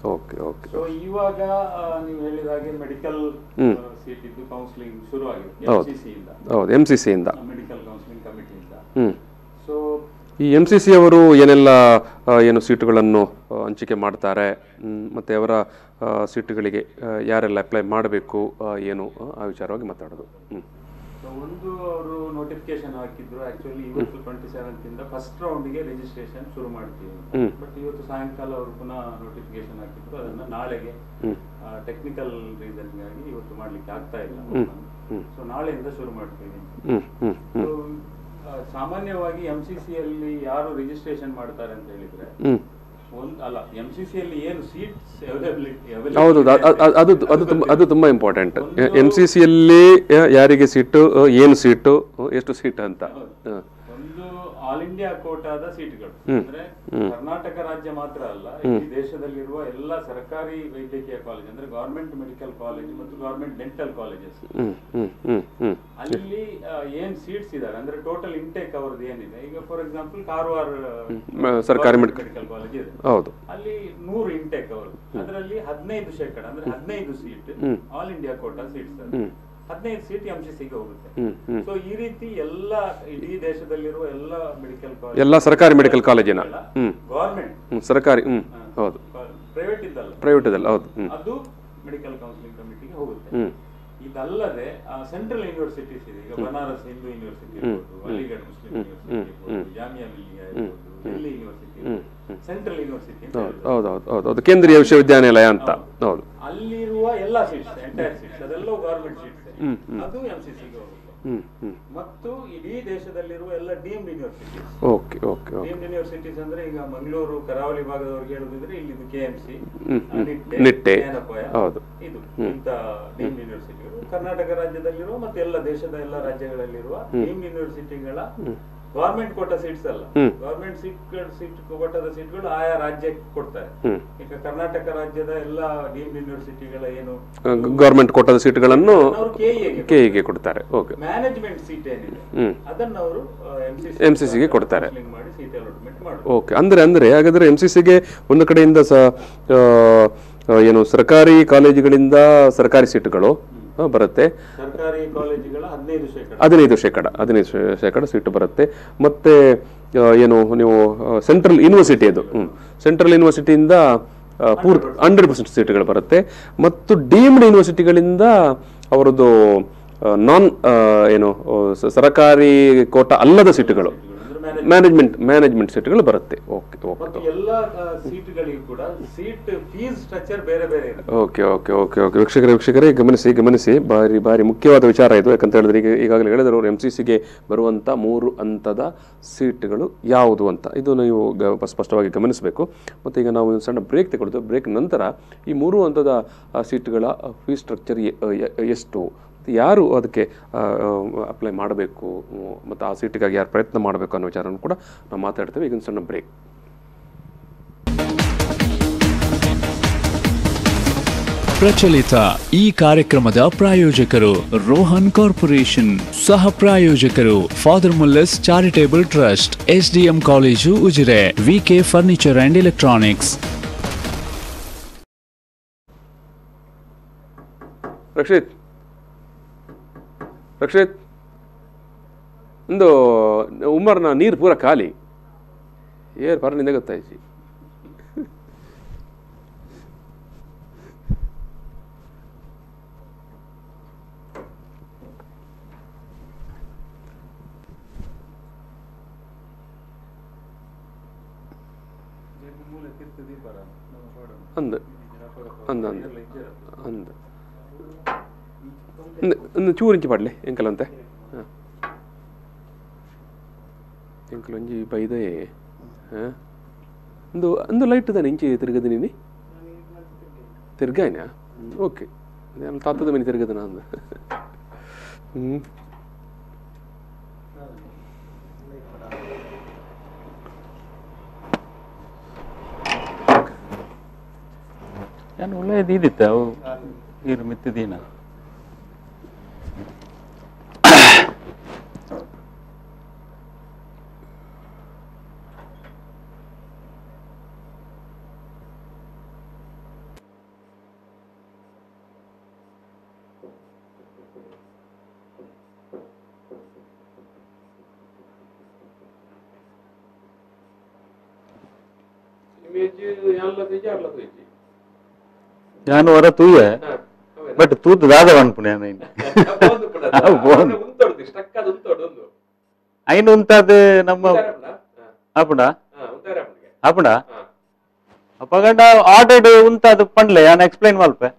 ಓಕೆ ಓಕೆ ಸೊ ಇವಾಗ ನೀವು ಹೇಳಿದ ಹಾಗೆ ಮೆಡಿಕಲ್ ಸೀಟ್ ಇದ್ದು ಕೌನ್ಸಿಲಿಂಗ್ ಶುರು ಆಗಿದೆ. ಹೌದು. ಇಂದ. ಎಂ ಸಿ ಸಿಯಿಂದ ಮೆಡಿಕಲ್ ಕೌನ್ಸಿಲಿಂಗ್ ಕಮಿಟಿಯಿಂದ ಸೊ ಈ ಎಂ ಸಿ ಸಿ ಅವರು ಏನೆಲ್ಲ ಏನು ಸೀಟುಗಳನ್ನು ಹಂಚಿಕೆ ಮಾಡ್ತಾರೆ ಮತ್ತು ಅವರ ಸೀಟುಗಳಿಗೆ ಯಾರೆಲ್ಲ ಅಪ್ಲೈ ಮಾಡಬೇಕು ಏನು ಆ, ವಿಚಾರವಾಗಿ ಮಾತಾಡೋದು. ಒಂದು ಅವರು ನೋಟಿಫಿಕೇಶನ್ ಹಾಕಿದ್ರು. ಆಕ್ಚುಲಿ ಇವತ್ತು ಟ್ವೆಂಟಿ ಸೆವೆಂತ್ ಇಂದ ಫಸ್ಟ್ ರೌಂಡ್ಗೆ ರಿಜಿಸ್ಟ್ರೇಷನ್ ಶುರು ಮಾಡ್ತೀವಿ. ಬಟ್ ಇವತ್ತು ಸಾಯಂಕಾಲ ಅವರು ಪುನಃ ನೋಟಿಫಿಕೇಶನ್ ಹಾಕಿದ್ರು. ಅದನ್ನ ನಾಳೆಗೆ ಟೆಕ್ನಿಕಲ್ ರೀಸನ್ಗಾಗಿ ಇವತ್ತು ಮಾಡ್ಲಿಕ್ಕೆ ಆಗ್ತಾ ಇಲ್ಲ. ಸೊ ನಾಳೆಯಿಂದ ಶುರು ಮಾಡ್ತೀವಿ. ಸಾಮಾನ್ಯವಾಗಿ ಎಂ ಸಿ ಸಿ ಅಲ್ಲಿ ಯಾರು ರಿಜಿಸ್ಟ್ರೇಷನ್ ಮಾಡ್ತಾರೆ ಅಂತ ಹೇಳಿದ್ರೆ ಹೌದು ಅದು ಅದು ತುಂಬ ಅದು ತುಂಬ ಇಂಪಾರ್ಟೆಂಟ್ ಎಂ ಸಿ ಸಿಯಲ್ಲಿ ಯಾರಿಗೆ ಸೀಟು ಏನು ಸೀಟು ಎಷ್ಟು ಸೀಟ್ ಅಂತ? ಆಲ್ ಇಂಡಿಯಾ ಕೋಟಾದ ಸೀಟ್ಗಳು. ಅಂದ್ರೆ ಕರ್ನಾಟಕ ರಾಜ್ಯ ಮಾತ್ರ ಅಲ್ಲ ಈ ದೇಶದಲ್ಲಿರುವ ಎಲ್ಲ ಸರ್ಕಾರಿ ವೈದ್ಯಕೀಯ ಕಾಲೇಜ್ ಅಂದ್ರೆ ಗವರ್ಮೆಂಟ್ ಮೆಡಿಕಲ್ ಕಾಲೇಜ್ ಮತ್ತು ಗವರ್ಮೆಂಟ್ ಡೆಂಟಲ್ ಕಾಲೇಜಸ್ ಅಲ್ಲಿ ಏನ್ ಸೀಟ್ಸ್ ಇದಾರೆ? ಅಂದ್ರೆ ಟೋಟಲ್ ಇಂಟೇಕ್ ಅವ್ರದ್ದು ಏನಿದೆ? ಈಗ ಫಾರ್ ಎಕ್ಸಾಂಪಲ್ ಕಾರವಾರ ಸರ್ಕಾರಿ ಮೆಡಿಕಲ್ ಕಾಲೇಜ್ ಇದೆ. ಹೌದು. ಅಲ್ಲಿ ನೂರು ಇಂಟೇಕ್ ಅವರು. ಅದರಲ್ಲಿ ಹದಿನೈದು ಶೇಕಡ ಅಂದ್ರೆ ಹದಿನೈದು seat all India quota seats ಹದಿನೈದು ಸಿಟಿ ಅಂಶ ಸಿಗೆ ಹೋಗುತ್ತೆ. ಸೊ ಈ ರೀತಿ ಎಲ್ಲ ಇಡೀ ದೇಶದಲ್ಲಿರುವ ಎಲ್ಲ ಮೆಡಿಕಲ್ ಕಾಲೇಜ್ ಎಲ್ಲ ಸರ್ಕಾರಿ ಮೆಡಿಕಲ್ ಕಾಲೇಜಿನ ಗೌರ್ಮೆಂಟ್ ಸರ್ಕಾರಿ ಹ್ಮ್ ಹೌದು. ಪ್ರೈವೇಟ್ ಇದ್ದಲ್ಲ. ಪ್ರೈವೇಟದಲ್ಲ ಹೌದು ಹ್ಮ್. ಅದು ಮೆಡಿಕಲ್ ಕೌನ್ಸಿಲಿಂಗ್ ಕಮಿಟಿಗೆ ಹೋಗುತ್ತೆ. ಇದಲ್ಲದೆ ಸೆಂಟ್ರಲ್ ಯೂನಿವರ್ಸಿಟೀಸ್ ಇದೆ. ಈಗ ಬನಾರಸ್ ಹಿಂದೂ ಯೂನಿವರ್ಸಿಟಿ ಇರ್ಬೋದು ಅಲಿಗಢ್ ಮುಸ್ಲಿಂ ಯೂನಿವರ್ಸಿಟಿ ಇರ್ಬೋದು ಜಾಮಿಯಾ ಮಿಲಿಯಾ ಇರ್ಬೋದು ಯೂನಿವರ್ಸಿಟಿ ಸೆಂಟ್ರಲ್ ಯೂನಿವರ್ಸಿಟಿ ಹೌದು ಹೌದು ಹೌದು ಹೌದು. ಅದು ಕೇಂದ್ರೀಯ ವಿಶ್ವವಿದ್ಯಾನಿಲಯ ಅಂತ. ಹೌದು. ಅಲ್ಲಿರುವ ಎಲ್ಲ ಸೀಟ್ಸ್ ಎಂಟೈರ್ ಸೀಟ್ಸ್ ಅದೆಲ್ಲವೂ ಗೌರ್ಮೆಂಟ್ ಸೀಟ್ಸ್ ಅದು ಎಂ ಸಿ ಸಿಗೆ ಹ್ಮ್ ಹ್ಮ್. ಮತ್ತು ಇಡೀ ದೇಶದಲ್ಲಿರುವ ಎಲ್ಲ deemed university okay okay deemed universities ಅಂದ್ರೆ ಈಗ ಮಂಗಳೂರು ಕರಾವಳಿ ಭಾಗದವ್ರಿಗೆ ಹೇಳುದಿದ್ರೆ ಇಲ್ಲಿ ಕೆ ಎಂ ಸಿ. ನಿಟ್ಟೆ. ಹೌದು. ಇದು ಇಂತ ಡೀಮ್ಡ್ ಯೂನಿವರ್ಸಿಟಿಗಳು ಕರ್ನಾಟಕ ರಾಜ್ಯದಲ್ಲಿರುವ ಮತ್ತೆ ಎಲ್ಲ ದೇಶದ ಎಲ್ಲ ರಾಜ್ಯಗಳಲ್ಲಿರುವ ಡೀಮ್ಡ್ ಯೂನಿವರ್ಸಿಟಿಗಳ ಗವರ್ಮೆಂಟ್ ಕೊಟ್ಟ ಸೀಟ್ಸ್ ಅಲ್ಲ. ಗೌರ್ಮೆಂಟ್ ಗವರ್ಮೆಂಟ್ ಸೀಟ್ ಸೀಟ್ ಕೊಟ್ಟದ ಸೀಟ್ಗಳು ಆಯಾ ರಾಜ್ಯಕ್ಕೆ ಕೊಡ್ತಾರೆ. ಈಗ ಕರ್ನಾಟಕ ರಾಜ್ಯದ ಎಲ್ಲ ಡೀಮ್ಡ್ ಯೂನಿವರ್ಸಿಟಿಗಳ ಏನು? ಗೌರ್ಮೆಂಟ್ ಕೊಟ್ಟದ ಸೀಟ್ಗಳನ್ನು ಅವರು ಕೆಇಎಗೆ ಕೆಇಗೆ ಕೊಡ್ತಾರೆ. ಓಕೆ ಮ್ಯಾನೇಜ್ಮೆಂಟ್ ಸೀಟ್ ಏನಿದೆ? ಅದನ್ನ ಅವರು MCC ಗೆ ಕೊಡ್ತಾರೆ. ಮಾಡಿ ಸೀಟ್ ಅಲಾಟ್ಮೆಂಟ್ ಮಾಡಿ ಓಕೆ ಅಂದ್ರೆ ಅಂದ್ರೆ ಹಾಗಾದ್ರೆ ಎಂ ಸಿ ಸಿಗೆ ಒಂದು ಕಡೆಯಿಂದ ಏನು ಸರ್ಕಾರಿ ಕಾಲೇಜುಗಳಿಂದ ಸರ್ಕಾರಿ ಸೀಟುಗಳು ಬರುತ್ತೆ. ಹದಿನೈದು ಶೇಕಡ. ಹದಿನೈದು ಶೇಕಡ ಸೀಟು ಬರುತ್ತೆ. ಮತ್ತೆ ಏನು ನೀವು ಸೆಂಟ್ರಲ್ ಯೂನಿವರ್ಸಿಟಿ ಅದು. ಸೆಂಟ್ರಲ್ ಯೂನಿವರ್ಸಿಟಿಯಿಂದ ಪೂರ್ತಿ ಹಂಡ್ರೆಡ್ ಪರ್ಸೆಂಟ್ ಸೀಟುಗಳು ಬರುತ್ತೆ. ಮತ್ತು ಡೀಮ್ಡ್ ಯೂನಿವರ್ಸಿಟಿಗಳಿಂದ ಅವರದ್ದು ನಾನ್ ಏನು ಸರಕಾರಿ ಕೋಟ ಅಲ್ಲದ ಸೀಟುಗಳು. ಮ್ಯಾನೇಜ್ಮೆಂಟ್ ಮ್ಯಾನೇಜ್ಮೆಂಟ್ ಸೀಟ್ಗಳು ಬರುತ್ತೆ. ಓಕೆ ಓಕೆ ಮತ್ತು ಎಲ್ಲ ಸೀಟ್ಗಳಿಗೂ ಕೂಡ ಸೀಟ್ ಫೀಸ್ ಸ್ಟ್ರಕ್ಚರ್ ಬೇರೆ ಬೇರೆ ಇರುತ್ತೆ. ಓಕೆ ಓಕೆ ಓಕೆ ಓಕೆ ವೀಕ್ಷಕರೇ ವೀಕ್ಷಕರೇ ಗಮನಿಸಿ ಗಮನಿಸಿ. ಭಾರಿ ಭಾರಿ ಮುಖ್ಯವಾದ ವಿಚಾರ ಇದು. ಯಾಕಂತ ಹೇಳಿದ್ರೆ ಈಗ ಈಗಾಗಲೇ ಹೇಳಿದ್ರು ಎಂ ಸಿ ಸಿಗೆ ಬರುವಂಥ ಮೂರು ಹಂತದ ಸೀಟ್ಗಳು ಯಾವುದು ಅಂತ. ಇದು ನೀವು ಸ್ಪಷ್ಟವಾಗಿ ಗಮನಿಸಬೇಕು. ಮತ್ತು ಈಗ ನಾವು ಒಂದು ಸಣ್ಣ ಬ್ರೇಕ್ ತಗೊಳ್ತೇವೆ ಬ್ರೇಕ್ ನಂತರ ಈ ಮೂರು ಹಂತದ ಸೀಟ್ಗಳ ಫೀಸ್ ಸ್ಟ್ರಕ್ಚರ್ ಎಷ್ಟು? ಯಾರು ಅದಕ್ಕೆ ಅಪ್ಲೈ ಮಾಡಬೇಕು ಮತ್ತು ಆ ಸೀಟಿಗಾಗಿ ಯಾರು ಪ್ರಯತ್ನ ಮಾಡಬೇಕು ಅನ್ನೋ ವಿಚಾರವನ್ನು ಕೂಡ ನಾವು ಮಾತಾಡ್ತೇವೆ. ಈಗ ಒಂದು ಸಣ್ಣ ಬ್ರೇಕ್ ಪ್ರಚಲಿತ ಈ ಕಾರ್ಯಕ್ರಮದ ಪ್ರಾಯೋಜಕರು ರೋಹನ್ ಕಾರ್ಪೊರೇಷನ್ ಸಹ ಪ್ರಾಯೋಜಕರು father Muller's charitable trust SDM college Ujire VK furniture and electronics. Rakshith Rakshith ಒಂದು ಉಮ್ಮರ್ನ ನೀರು ಪೂರ ಖಾಲಿ. ಏರ್ ಪರನಿಂದ ಗೊತ್ತಾಯ್ತು. ಅಂದ. ಅಂದ ಅಂದ. ಅಂದ. ಒಂದು ಒಂದು ಚೂರು ಇಂಚಿ ಪಾಡ್ಲೆ ಎಂಕಲಂತೆ ಹಾಂ ಎಂಕಲ್ ಒಂಜಿ ಬೈದೆ ಹಾಂ ಒಂದು ಒಂದು ಲೈಟ್ ತಾನೆ ಇಂಚಿ ತಿರುಗದ ನೀನು ತಿರ್ಗಾಯ್ನ ಓಕೆ ನಾನು ತಾತದ ಮನೆ ತಿರುಗದನ ಅಂದ ಹ್ಞೂ ಏನು ಒಳ್ಳೆಯದು ಇದಿತ್ತು ಅವು ನೀರು ಮಿತ್ತಿದೀನ ನಾನು ವರ ತೂಯ ಬಟ್ ತೂತು ದಾದ ಅನ್ಪುಣೆ ನಾನು. ಐನು ಉಂತಾದ ನಮ್ಮ ಅಪುಂಡ ಅಪುಂಡ ಅಪ್ಪಗಂಡ ಆರ್ಡರ್ಡ್ ಉಂತಾದ ಪಂಡ್ಲೆ ನಾನು ಎಕ್ಸ್ಪ್ಲೈನ್ ಮಲ್ಪೆ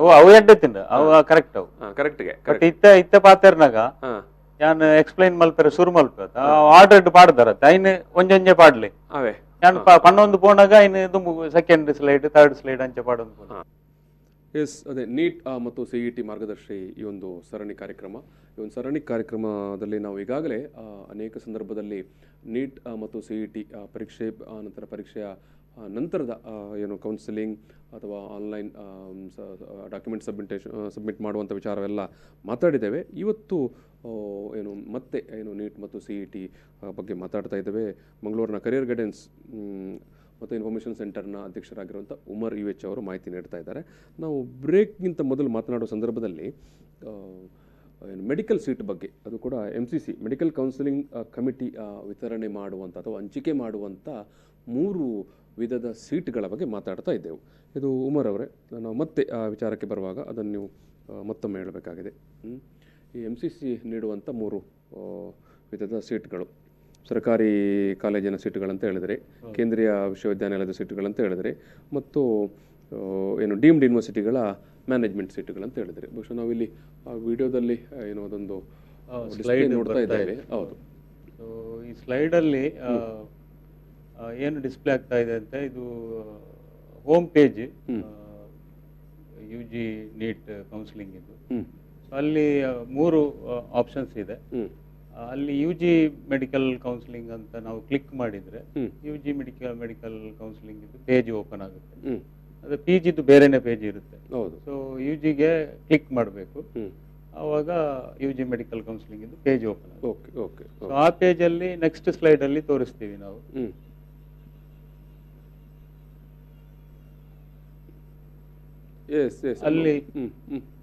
ಓ ಅವು ಎಡ್ಡೆ ತಿಂಡ ಅವು ಕರೆಕ್ಟ್ ಅವು. ಕರೆಕ್ಟ್ ಇತ್ತ ಇತ್ತ ಪಾತೆರ್ನಾಗ ഞാൻ ಎಕ್ಸ್ಪ್ಲೈನ್ ಮಲ್ಪೆರೆ ಸುರು ಮಲ್ಪೆ ಆರ್ಡರ್ಡ್ ಪಾಡ್ದಾರತ್ತೆ ಐನ್ ಒಂಜೊಂಜೆ ಪಾಡ್ಲಿ ಅವೇ ഞാൻ പണ്ണൊന്ന് പോണക അതിന് ഇത് സെക്കൻഡ് ಸ್ಲೈಡ್ ಥರ್ಡ್ ಸ್ಲೈಡ್ ಅಂಚೆ ಪಾಡೊಂದು ಪೋಣ ಎಸ್ ಅದೇ ನೀಟ್ ಆ, ಮತ್ತು ಸಿ ಇ ಟಿ ಮಾರ್ಗದರ್ಶಿ ಈ ಒಂದು ಸರಣಿ ಕಾರ್ಯಕ್ರಮ ಈ ಒಂದು ಸರಣಿ ಕಾರ್ಯಕ್ರಮದಲ್ಲಿ ನಾವು ಈಗಾಗಲೇ ಆ, ಅನೇಕ ಸಂದರ್ಭದಲ್ಲಿ ನೀಟ್ ಆ, ಮತ್ತು ಸಿ ಇ ಟಿ ಪರೀಕ್ಷೆ ಆ, ನಂತರ ಪರೀಕ್ಷೆಯ ಆ, ನಂತರದ ಆ, ಏನು ಕೌನ್ಸಿಲಿಂಗ್ ಅಥವಾ ಆನ್ಲೈನ್ ಡಾಕ್ಯುಮೆಂಟ್ ಸಬ್ಮಿಟೇಷನ್ ಸಬ್ಮಿಟ್ ಮಾಡುವಂಥ ವಿಚಾರವೆಲ್ಲ ಮಾತಾಡಿದ್ದೇವೆ ಇವತ್ತು ಆ, ಏನು, ಮತ್ತೆ ಏನು ನೀಟ್ ಮತ್ತು ಸಿ ಇ ಟಿ ಬಗ್ಗೆ ಮಾತಾಡ್ತಾ ಇದ್ದೇವೆ. ಮಂಗಳೂರಿನ ಕರಿಯರ್ ಗೈಡೆನ್ಸ್ ಮತ್ತು ಇನ್ಫಾರ್ಮೇಷನ್ ಸೆಂಟರ್ನ ಅಧ್ಯಕ್ಷರಾಗಿರುವಂಥ ಉಮರ್ ಯು ಎಚ್ ಅವರು ಮಾಹಿತಿ ನೀಡ್ತಾ ಇದ್ದಾರೆ. ನಾವು ಬ್ರೇಕ್ಗಿಂತ ಮೊದಲು ಮಾತನಾಡುವ ಸಂದರ್ಭದಲ್ಲಿ ಏನು ಮೆಡಿಕಲ್ ಸೀಟ್ ಬಗ್ಗೆ, ಅದು ಕೂಡ M C C medical counselling committee ವಿತರಣೆ ಮಾಡುವಂಥ ಅಥವಾ ಹಂಚಿಕೆ ಮಾಡುವಂಥ ಮೂರು ವಿಧದ ಸೀಟ್ಗಳ ಬಗ್ಗೆ ಮಾತಾಡ್ತಾ ಇದ್ದೆವು. ಇದು ಉಮರ್ ಅವರೇ, ನಾವು ಮತ್ತೆ ಆ ವಿಚಾರಕ್ಕೆ ಬರುವಾಗ ಅದನ್ನು ನೀವು ಮತ್ತೊಮ್ಮೆ ಹೇಳಬೇಕಾಗಿದೆ. ಈ ಎಂ ಸಿ ಸಿ ನೀಡುವಂಥ ಮೂರು ವಿಧದ ಸೀಟ್ಗಳು. ಸರ್ಕಾರಿ ಕಾಲೇಜಿನ ಸೀಟ್ಗಳಂತ ಹೇಳಿದರೆ ಕೇಂದ್ರೀಯ ವಿಶ್ವವಿದ್ಯಾನಿಲಯದ ಸೀಟ್ಗಳಂತ ಹೇಳಿದರೆ ಮತ್ತು ಏನು ಡೀಮ್ಡ್ ಯೂನಿವರ್ಸಿಟಿಗಳ ಮ್ಯಾನೇಜ್ಮೆಂಟ್ ಸೀಟ್ಗಳಂತ ಹೇಳಿದ್ರೆ. ಬಹುಶಃ ನಾವಿಲ್ಲಿ ಆ ವಿಡಿಯೋದಲ್ಲಿ ಏನೋ ಅದೊಂದು ಸ್ಲೈಡ್ ನೋಡ್ತಾ ಇದ್ದೇವೆ. ಹೌದು. ಈ ಸ್ಲೈಡಲ್ಲಿ ಏನು ಡಿಸ್ಪ್ಲೇ ಆಗ್ತಾ ಇದೆ ಅಂತ ಇದು home. Page U G NEET counselling ಇದು. ಅಲ್ಲಿ ಮೂರು ಆಪ್ಷನ್ಸ್ ಇದೆ. ಅಲ್ಲಿ ಯು ಜಿ ಮೆಡಿಕಲ್ ಕೌನ್ಸಿಲಿಂಗ್ ಅಂತ ನಾವು ಕ್ಲಿಕ್ ಮಾಡಿದರೆ. U G medical medical counselling ಇದು ಪೇಜ್ ಓಪನ್ ಆಗುತ್ತೆ. ಅದು ಪಿ ಜಿದು ಬೇರೆನೇ ಪೇಜ್ ಇರುತ್ತೆ. ಹೌದು. ಸೊ ಯು ಜಿಗೆ ಕ್ಲಿಕ್ ಮಾಡಬೇಕು. ಆವಾಗ ಯು ಜಿ ಮೆಡಿಕಲ್ ಕೌನ್ಸಿಲಿಂಗ್ ಇದು page open okay okay so ಆ ಪೇಜಲ್ಲಿ ನೆಕ್ಸ್ಟ್ ಸ್ಲೈಡಲ್ಲಿ ತೋರಿಸ್ತೀವಿ ನಾವು. ಹ್ಮ್. ಎಸ್ ಎಸ್ ಅಲ್ಲಿ-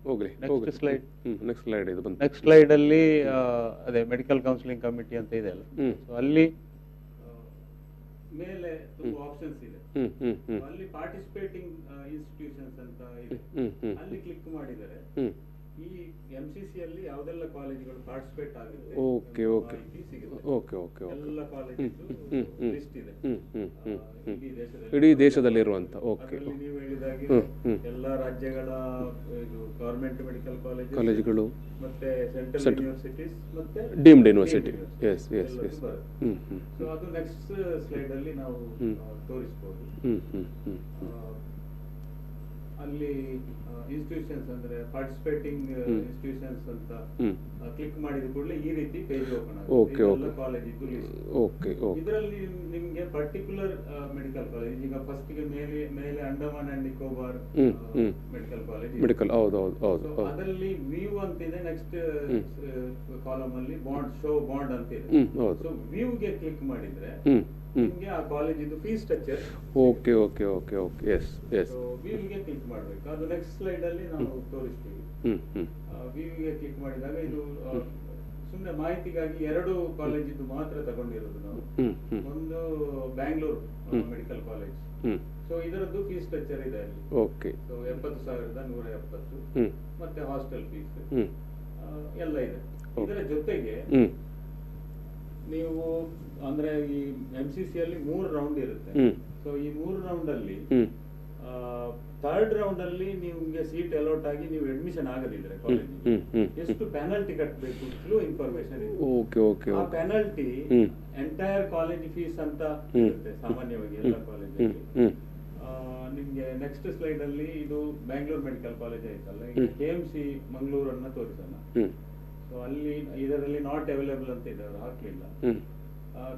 ಹೋಗ್ಲಿ ನೆಕ್ಸ್ಟ್ ಸ್ಲೈಡ್ ನೆಕ್ಸ್ಟ್ ಸ್ಲೈಡ್ ಇದು ಬಂತು. ನೆಕ್ಸ್ಟ್ ಸ್ಲೈಡಲ್ಲಿ ಅದೇ ಮೆಡಿಕಲ್ ಕೌನ್ಸಿಲಿಂಗ್ ಕಮಿಟಿ ಅಂತ ಇದೆ ಅಲ್ಲ. ಸೊ ಅಲ್ಲಿ ಮೇಲೆ ತುಂಬಾ ಆಪ್ಷನ್ಸ್ ಇದೆ. ಅಲ್ಲಿ ಪಾರ್ಟಿಸಿಪೇಟಿಂಗ್ ಇನ್ಸ್ಟಿಟ್ಯೂಷನ್ಸ್ ಅಂತ ಇದೆ. ಅಲ್ಲಿ ಕ್ಲಿಕ್ ಮಾಡಿದರೆ ಹ್ಮ್. ಈ ಎಂ ಸಿ ಸಿ ಅಲ್ಲಿ ಯಾವುದೆಲ್ಲ ಕಾಲೇಜುಗಳು ಪಾರ್ಟಿಸಿಪೇಟ್ ಆಗಿದೆ ಓಕೆ ಓಕೆ ಓಕೆ ಓಕೆ ಎಲ್ಲ ಹ್ಮ್ ಲಿಸ್ಟ್ ಇದೆ. ಇಡೀ ದೇಶದಲ್ಲಿ ಇಡೀ ದೇಶದಲ್ಲಿರುವಂತ ಓಕೆ ನೀವು ಹೇಳಿದಾಗೆ. ಎಲ್ಲ ರಾಜ್ಯಗಳ ಗವರ್ಮೆಂಟ್ ಮೆಡಿಕಲ್ ಕಾಲೇಜ್ ಕಾಲೇಜುಗಳು ಮತ್ತೆ ಸೆಂಟ್ರಲ್ ಯೂನಿವರ್ಸಿಟೀಸ್ ಮತ್ತೆ deemed university yes yes yes ಹ್ಞೂ ಹ್ಞೂ ಹ್ಮ್ ಸೊ ಅದು ನೆಕ್ಸ್ಟ್ ಸ್ಲೈಡ್ ಅಲ್ಲಿ ನಾವು ಹ್ಮ್. ಆ, ತೋರಿಸ್ಬೋದು ಹ್ಮ್ ಹ್ಮ್ ಹ್ಮ್ ಆ, ಅಲ್ಲಿ ಇನ್ಸ್ಟಿಟ್ಯೂಷನ್ಸ್ ಅಂದ್ರೆ ಪಾರ್ಟಿಸಿಪೇಟಿಂಗ್ ಇನ್ಸ್ಟಿಟ್ಯೂಷನ್ಸ್ ಅಂತ ಕ್ಲಿಕ್ ಮಾಡಿದ ಕೂಡಲೇ ಈ ರೀತಿ ಪೇಜ್ ಓಪನ್ ಆಗುತ್ತೆ. ಕಾಲೇಜ್ ಇದು ಓಕೆ ಓಕೆ ಇದರಲ್ಲಿ ನಿಮಗೆ ಪರ್ಟಿಕ್ಯುಲರ್ ಮೆಡಿಕಲ್ ಕಾಲೇಜ್ ಈಗ ಫಸ್ಟ್ಗೆ ಮೇಲೆ ಮೇಲೆ Andaman and Nicobar. Medical college medical ಹೌದು ಹೌದು ಹೌದು ಅದರಲ್ಲಿ ವ್ಯೂ ಅಂತ ಇದೆ ನೆಕ್ಸ್ಟ್ ಕಾಲಮ್ ಅಲ್ಲಿ ಬಾಂಡ್ ಶೋ ಬಾಂಡ್ ಅಂತ ಇದೆ ಸೋ ವ್ಯೂಗೆ ಕ್ಲಿಕ್ ಮಾಡಿದ್ರೆ ನಿಮ್ಗೆ ಆ ಕಾಲೇಜಿದ್ದು fee structure okay okay okay okay yes yes so ವ್ಯೂಗೆ click ಮಾಡಬೇಕು. ಅದು ನೆಕ್ಸ್ಟ್ ಸ್ಲೈಡ್ ಅಲ್ಲಿ ನಾವು ತೋರಿಸ್ತೀವಿ. ವ್ಯೂಗೆ ಕ್ಲಿಕ್ ಮಾಡಿದಾಗ ಇದು ಸುಮ್ಮನೆ ಮಾಹಿತಿಗಾಗಿ ಎರಡು ಕಾಲೇಜಿದ್ದು ಮಾತ್ರ ತಗೊಂಡಿರೋದು ನಾವು. ಒಂದು ಬ್ಯಾಂಗ್ಳೂರ್ ಮೆಡಿಕಲ್ ಕಾಲೇಜ್ ಸೊ ಇದರದ್ದು ಫೀಸ್ ಸ್ಟ್ರಕ್ಚರ್ ಇದೆ ಅಲ್ಲಿ. ಓಕೆ ಸೊ ಎಪ್ಪತ್ತು ಸಾವಿರದ ನೂರ ಎಪ್ಪತ್ತು. ಮತ್ತೆ ಹಾಸ್ಟೆಲ್ ಫೀಸ್ ಎಲ್ಲ ಇದೆ. ಇದರ ಜೊತೆಗೆ ನೀವು ಅಂದ್ರೆ ಈ ಎಂ ಸಿ ಸಿ ಅಲ್ಲಿ ಮೂರು ರೌಂಡ್ ಇರುತ್ತೆ. ಸೊ ಈ ಮೂರು ರೌಂಡ್ ಅಲ್ಲಿ ಥರ್ಡ್ ರೌಂಡ್ ಅಲ್ಲಿ ನಿಮ್ಗೆ ಸೀಟ್ ಅಲೋಟ್ ಆಗಿ ನೀವು ಅಡ್ಮಿಷನ್ ಆಗದಿದ್ರೆ ಹ್ಮ್ ಎಷ್ಟು ಪೆನಲ್ಟಿ ಕಟ್ಟಬೇಕು ಫ್ಲೂ ಇನ್ಫಾರ್ಮೇಶನ್ ಇದೆ ಓಕೆ ಓಕೆ ಆ ಪೆನಾಲ್ಟಿ ಎಂಟೈರ್ ಕಾಲೇಜ್ ಫೀಸ್ ಅಂತ ಇರುತ್ತೆ ಸಾಮಾನ್ಯವಾಗಿ ಎಲ್ಲ ಕಾಲೇಜ್ ಕಾಲೇಜಲ್ಲಿ ನಿಮ್ಗೆ ನೆಕ್ಸ್ಟ್ ಸ್ಲೈಡ್ ಅಲ್ಲಿ ಇದು ಬ್ಯಾಂಗ್ಳೂರ್ ಮೆಡಿಕಲ್ ಕಾಲೇಜ್ ಆಯ್ತಲ್ಲ. ಕೆ ಎಂ ಸಿ ಮಂಗಳೂರನ್ನ ತೋರಿಸೋಣ. ಸೊ ಅಲ್ಲಿ ಇದರಲ್ಲಿ ನಾಟ್ ಅವೈಲೇಬಲ್ ಅಂತ ಇದೆ ಹಾಕ್ಲಿಲ್ಲ.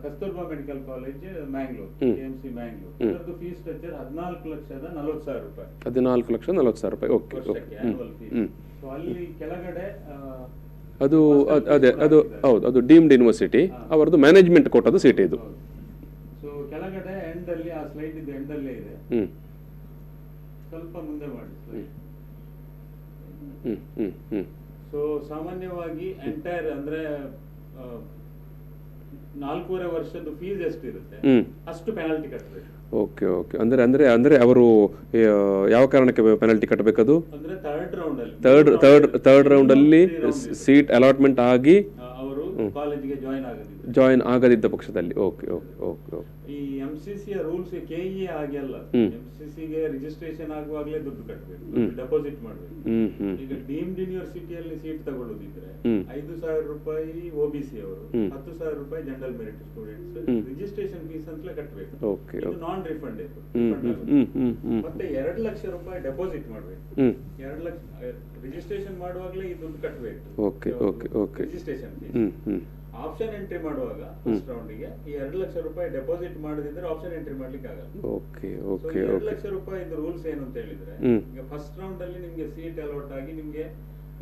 Kasturba medical college Mangalore KMC Mangalore. ಅದರದ್ದು ಫೀಸ್ ಸ್ಟ್ರಕ್ಚರ್ ಹದಿನಾಲ್ಕು ಲಕ್ಷದ ನಲವತ್ತು ಸಾವಿರ ರೂಪಾಯಿ. ಹದಿನಾಲ್ಕು ಲಕ್ಷ ನಲವತ್ತು ಸಾವಿರ ರೂಪಾಯಿ. ಓಕೆ ಓಕೆ ವರ್ಷಕ್ಕೆ ಆನ್ಯುವಲ್ ಫೀಸ್ ಸೊ ಅಲ್ಲಿ ಕೆಳಗಡೆ ಅದು ಅದೇ ಅದು ಹೌದು ಅದು ಡೀಮ್ಡ್ ಯೂನಿವರ್ಸಿಟಿ ಅವರದು ಅವರದ್ದು ಮ್ಯಾನೇಜ್ಮೆಂಟ್ ಕೊಟ್ಟದ್ದು ಸೀಟ್ ಇದು. ಸೊ ಕೆಳಗಡೆ ಎಂಡ್ ಅಲ್ಲಿ ಆ ಸ್ಲೈಡ್ ಇದೆ ಎಂಡ್ ಅಲ್ಲೇ ಇದೆ. ಸ್ವಲ್ಪ ಮುಂದೆ ಮಾಡಿ ಸೊ ಸಾಮಾನ್ಯವಾಗಿ ಎಂಟೈರ್ ಅಂದ್ರೆ ನಾಲ್ಕೂವರೆ ವರ್ಷದ ಫೀಸ್ ಎಷ್ಟಿರುತ್ತೆ? ಹ್ಮ್. ಅಷ್ಟು ಪೆನಾಲ್ಟಿ ಕಟ್ಟಬೇಕು ಓಕೆ ಓಕೆ ಅಂದ್ರೆ ಅಂದ್ರೆ ಅಂದ್ರೆ ಅವರು ಯಾವ ಕಾರಣಕ್ಕೆ ಪೆನಾಲ್ಟಿ ಕಟ್ಟಬೇಕದು? ಅಂದ್ರೆ ಥರ್ಡ್ ರೌಂಡ್ ಅಲ್ಲಿ. ಥರ್ಡ್ ಥರ್ಡ್ ಥರ್ಡ್ ರೌಂಡ್ ಅಲ್ಲಿ. ಸೀಟ್ ಅಲಾಟ್ಮೆಂಟ್ ಆಗಿ ಅವರು ಕಾಲೇಜಿಗೆ ಜಾಯಿನ್ ಆಗದಿದ್ರು. ಜಾಯಿನ್ ಆಗದಿದ್ದ ಪಕ್ಷದಲ್ಲಿ. ಓಕೆ ಓಕೆ ಓಕೆ ಓಕೆ ಈ M C C rules K E ಹಾಗೆ ಅಲ್ಲ. ಎಂ ಸಿ ಸಿಗೆ ರಿಜಿಸ್ಟ್ರೇಷನ್ ಆಗುವಾಗಲೇ ದುಡ್ಡು ಕಟ್ಟಬೇಕು ಡೆಪಾಸಿಟ್ ಮಾಡಬೇಕು. ಈಗ ಡೀಮ್ಡ್ ಯೂನಿವರ್ಸಿಟಿಯಲ್ಲಿ ಸೀಟ್ ತಗೊಳ್ಳೋದಿದ್ರೆ. ಐದು ಸಾವಿರ ರೂಪಾಯಿ ಒ ಬಿ ಸಿ ಅವರು. ಹತ್ತು ಸಾವಿರ ರೂಪಾಯಿ general merit students. Registration fees ಅಂತಲೇ ಕಟ್ಟಬೇಕು ಓಕೆ ಇದು ನಾನ್ ರಿಫಂಡ್ ಹ್ಮ್ ಹ್ಮ್ ಹ್ಮ್ ಹ್ಮ್ ಹ್ಮ್. ಮತ್ತೆ ಎರಡು ಲಕ್ಷ ರೂಪಾಯಿ ಡೆಪಾಸಿಟ್ ಮಾಡಬೇಕು. ಎರಡು ಲಕ್ಷ ರಿಜಿಸ್ಟ್ರೇಷನ್ ಮಾಡುವಾಗಲೇ ಈ ದುಡ್ಡು ಕಟ್ಟಬೇಕು okay okay okay registration fees option entry ಮಾಡುವಾಗ ಫಸ್ಟ್ ರೌಂಡಿಗೆ ಈ ಎರಡು ಲಕ್ಷ ರೂಪಾಯಿ ಡೆಪಾಸಿಟ್ ಮಾಡದಿದ್ರೆ ಆಪ್ಷನ್ ಎಂಟ್ರಿ ಮಾಡ್ಲಿಕ್ಕೆ ಆಗಲ್ಲ. ಓಕೆ ಓಕೆ ಎರಡು ಲಕ್ಷ ರೂಪಾಯಿ ರೂಲ್ಸ್ ಏನು ಅಂತ ಹೇಳಿದ್ರೆ. ಈಗ ಫಸ್ಟ್ ರೌಂಡ್ ಅಲ್ಲಿ ನಿಮ್ಗೆ ಸೀಟ್ ಅಲೌಟ್ ಆಗಿ ನಿಮ್ಗೆ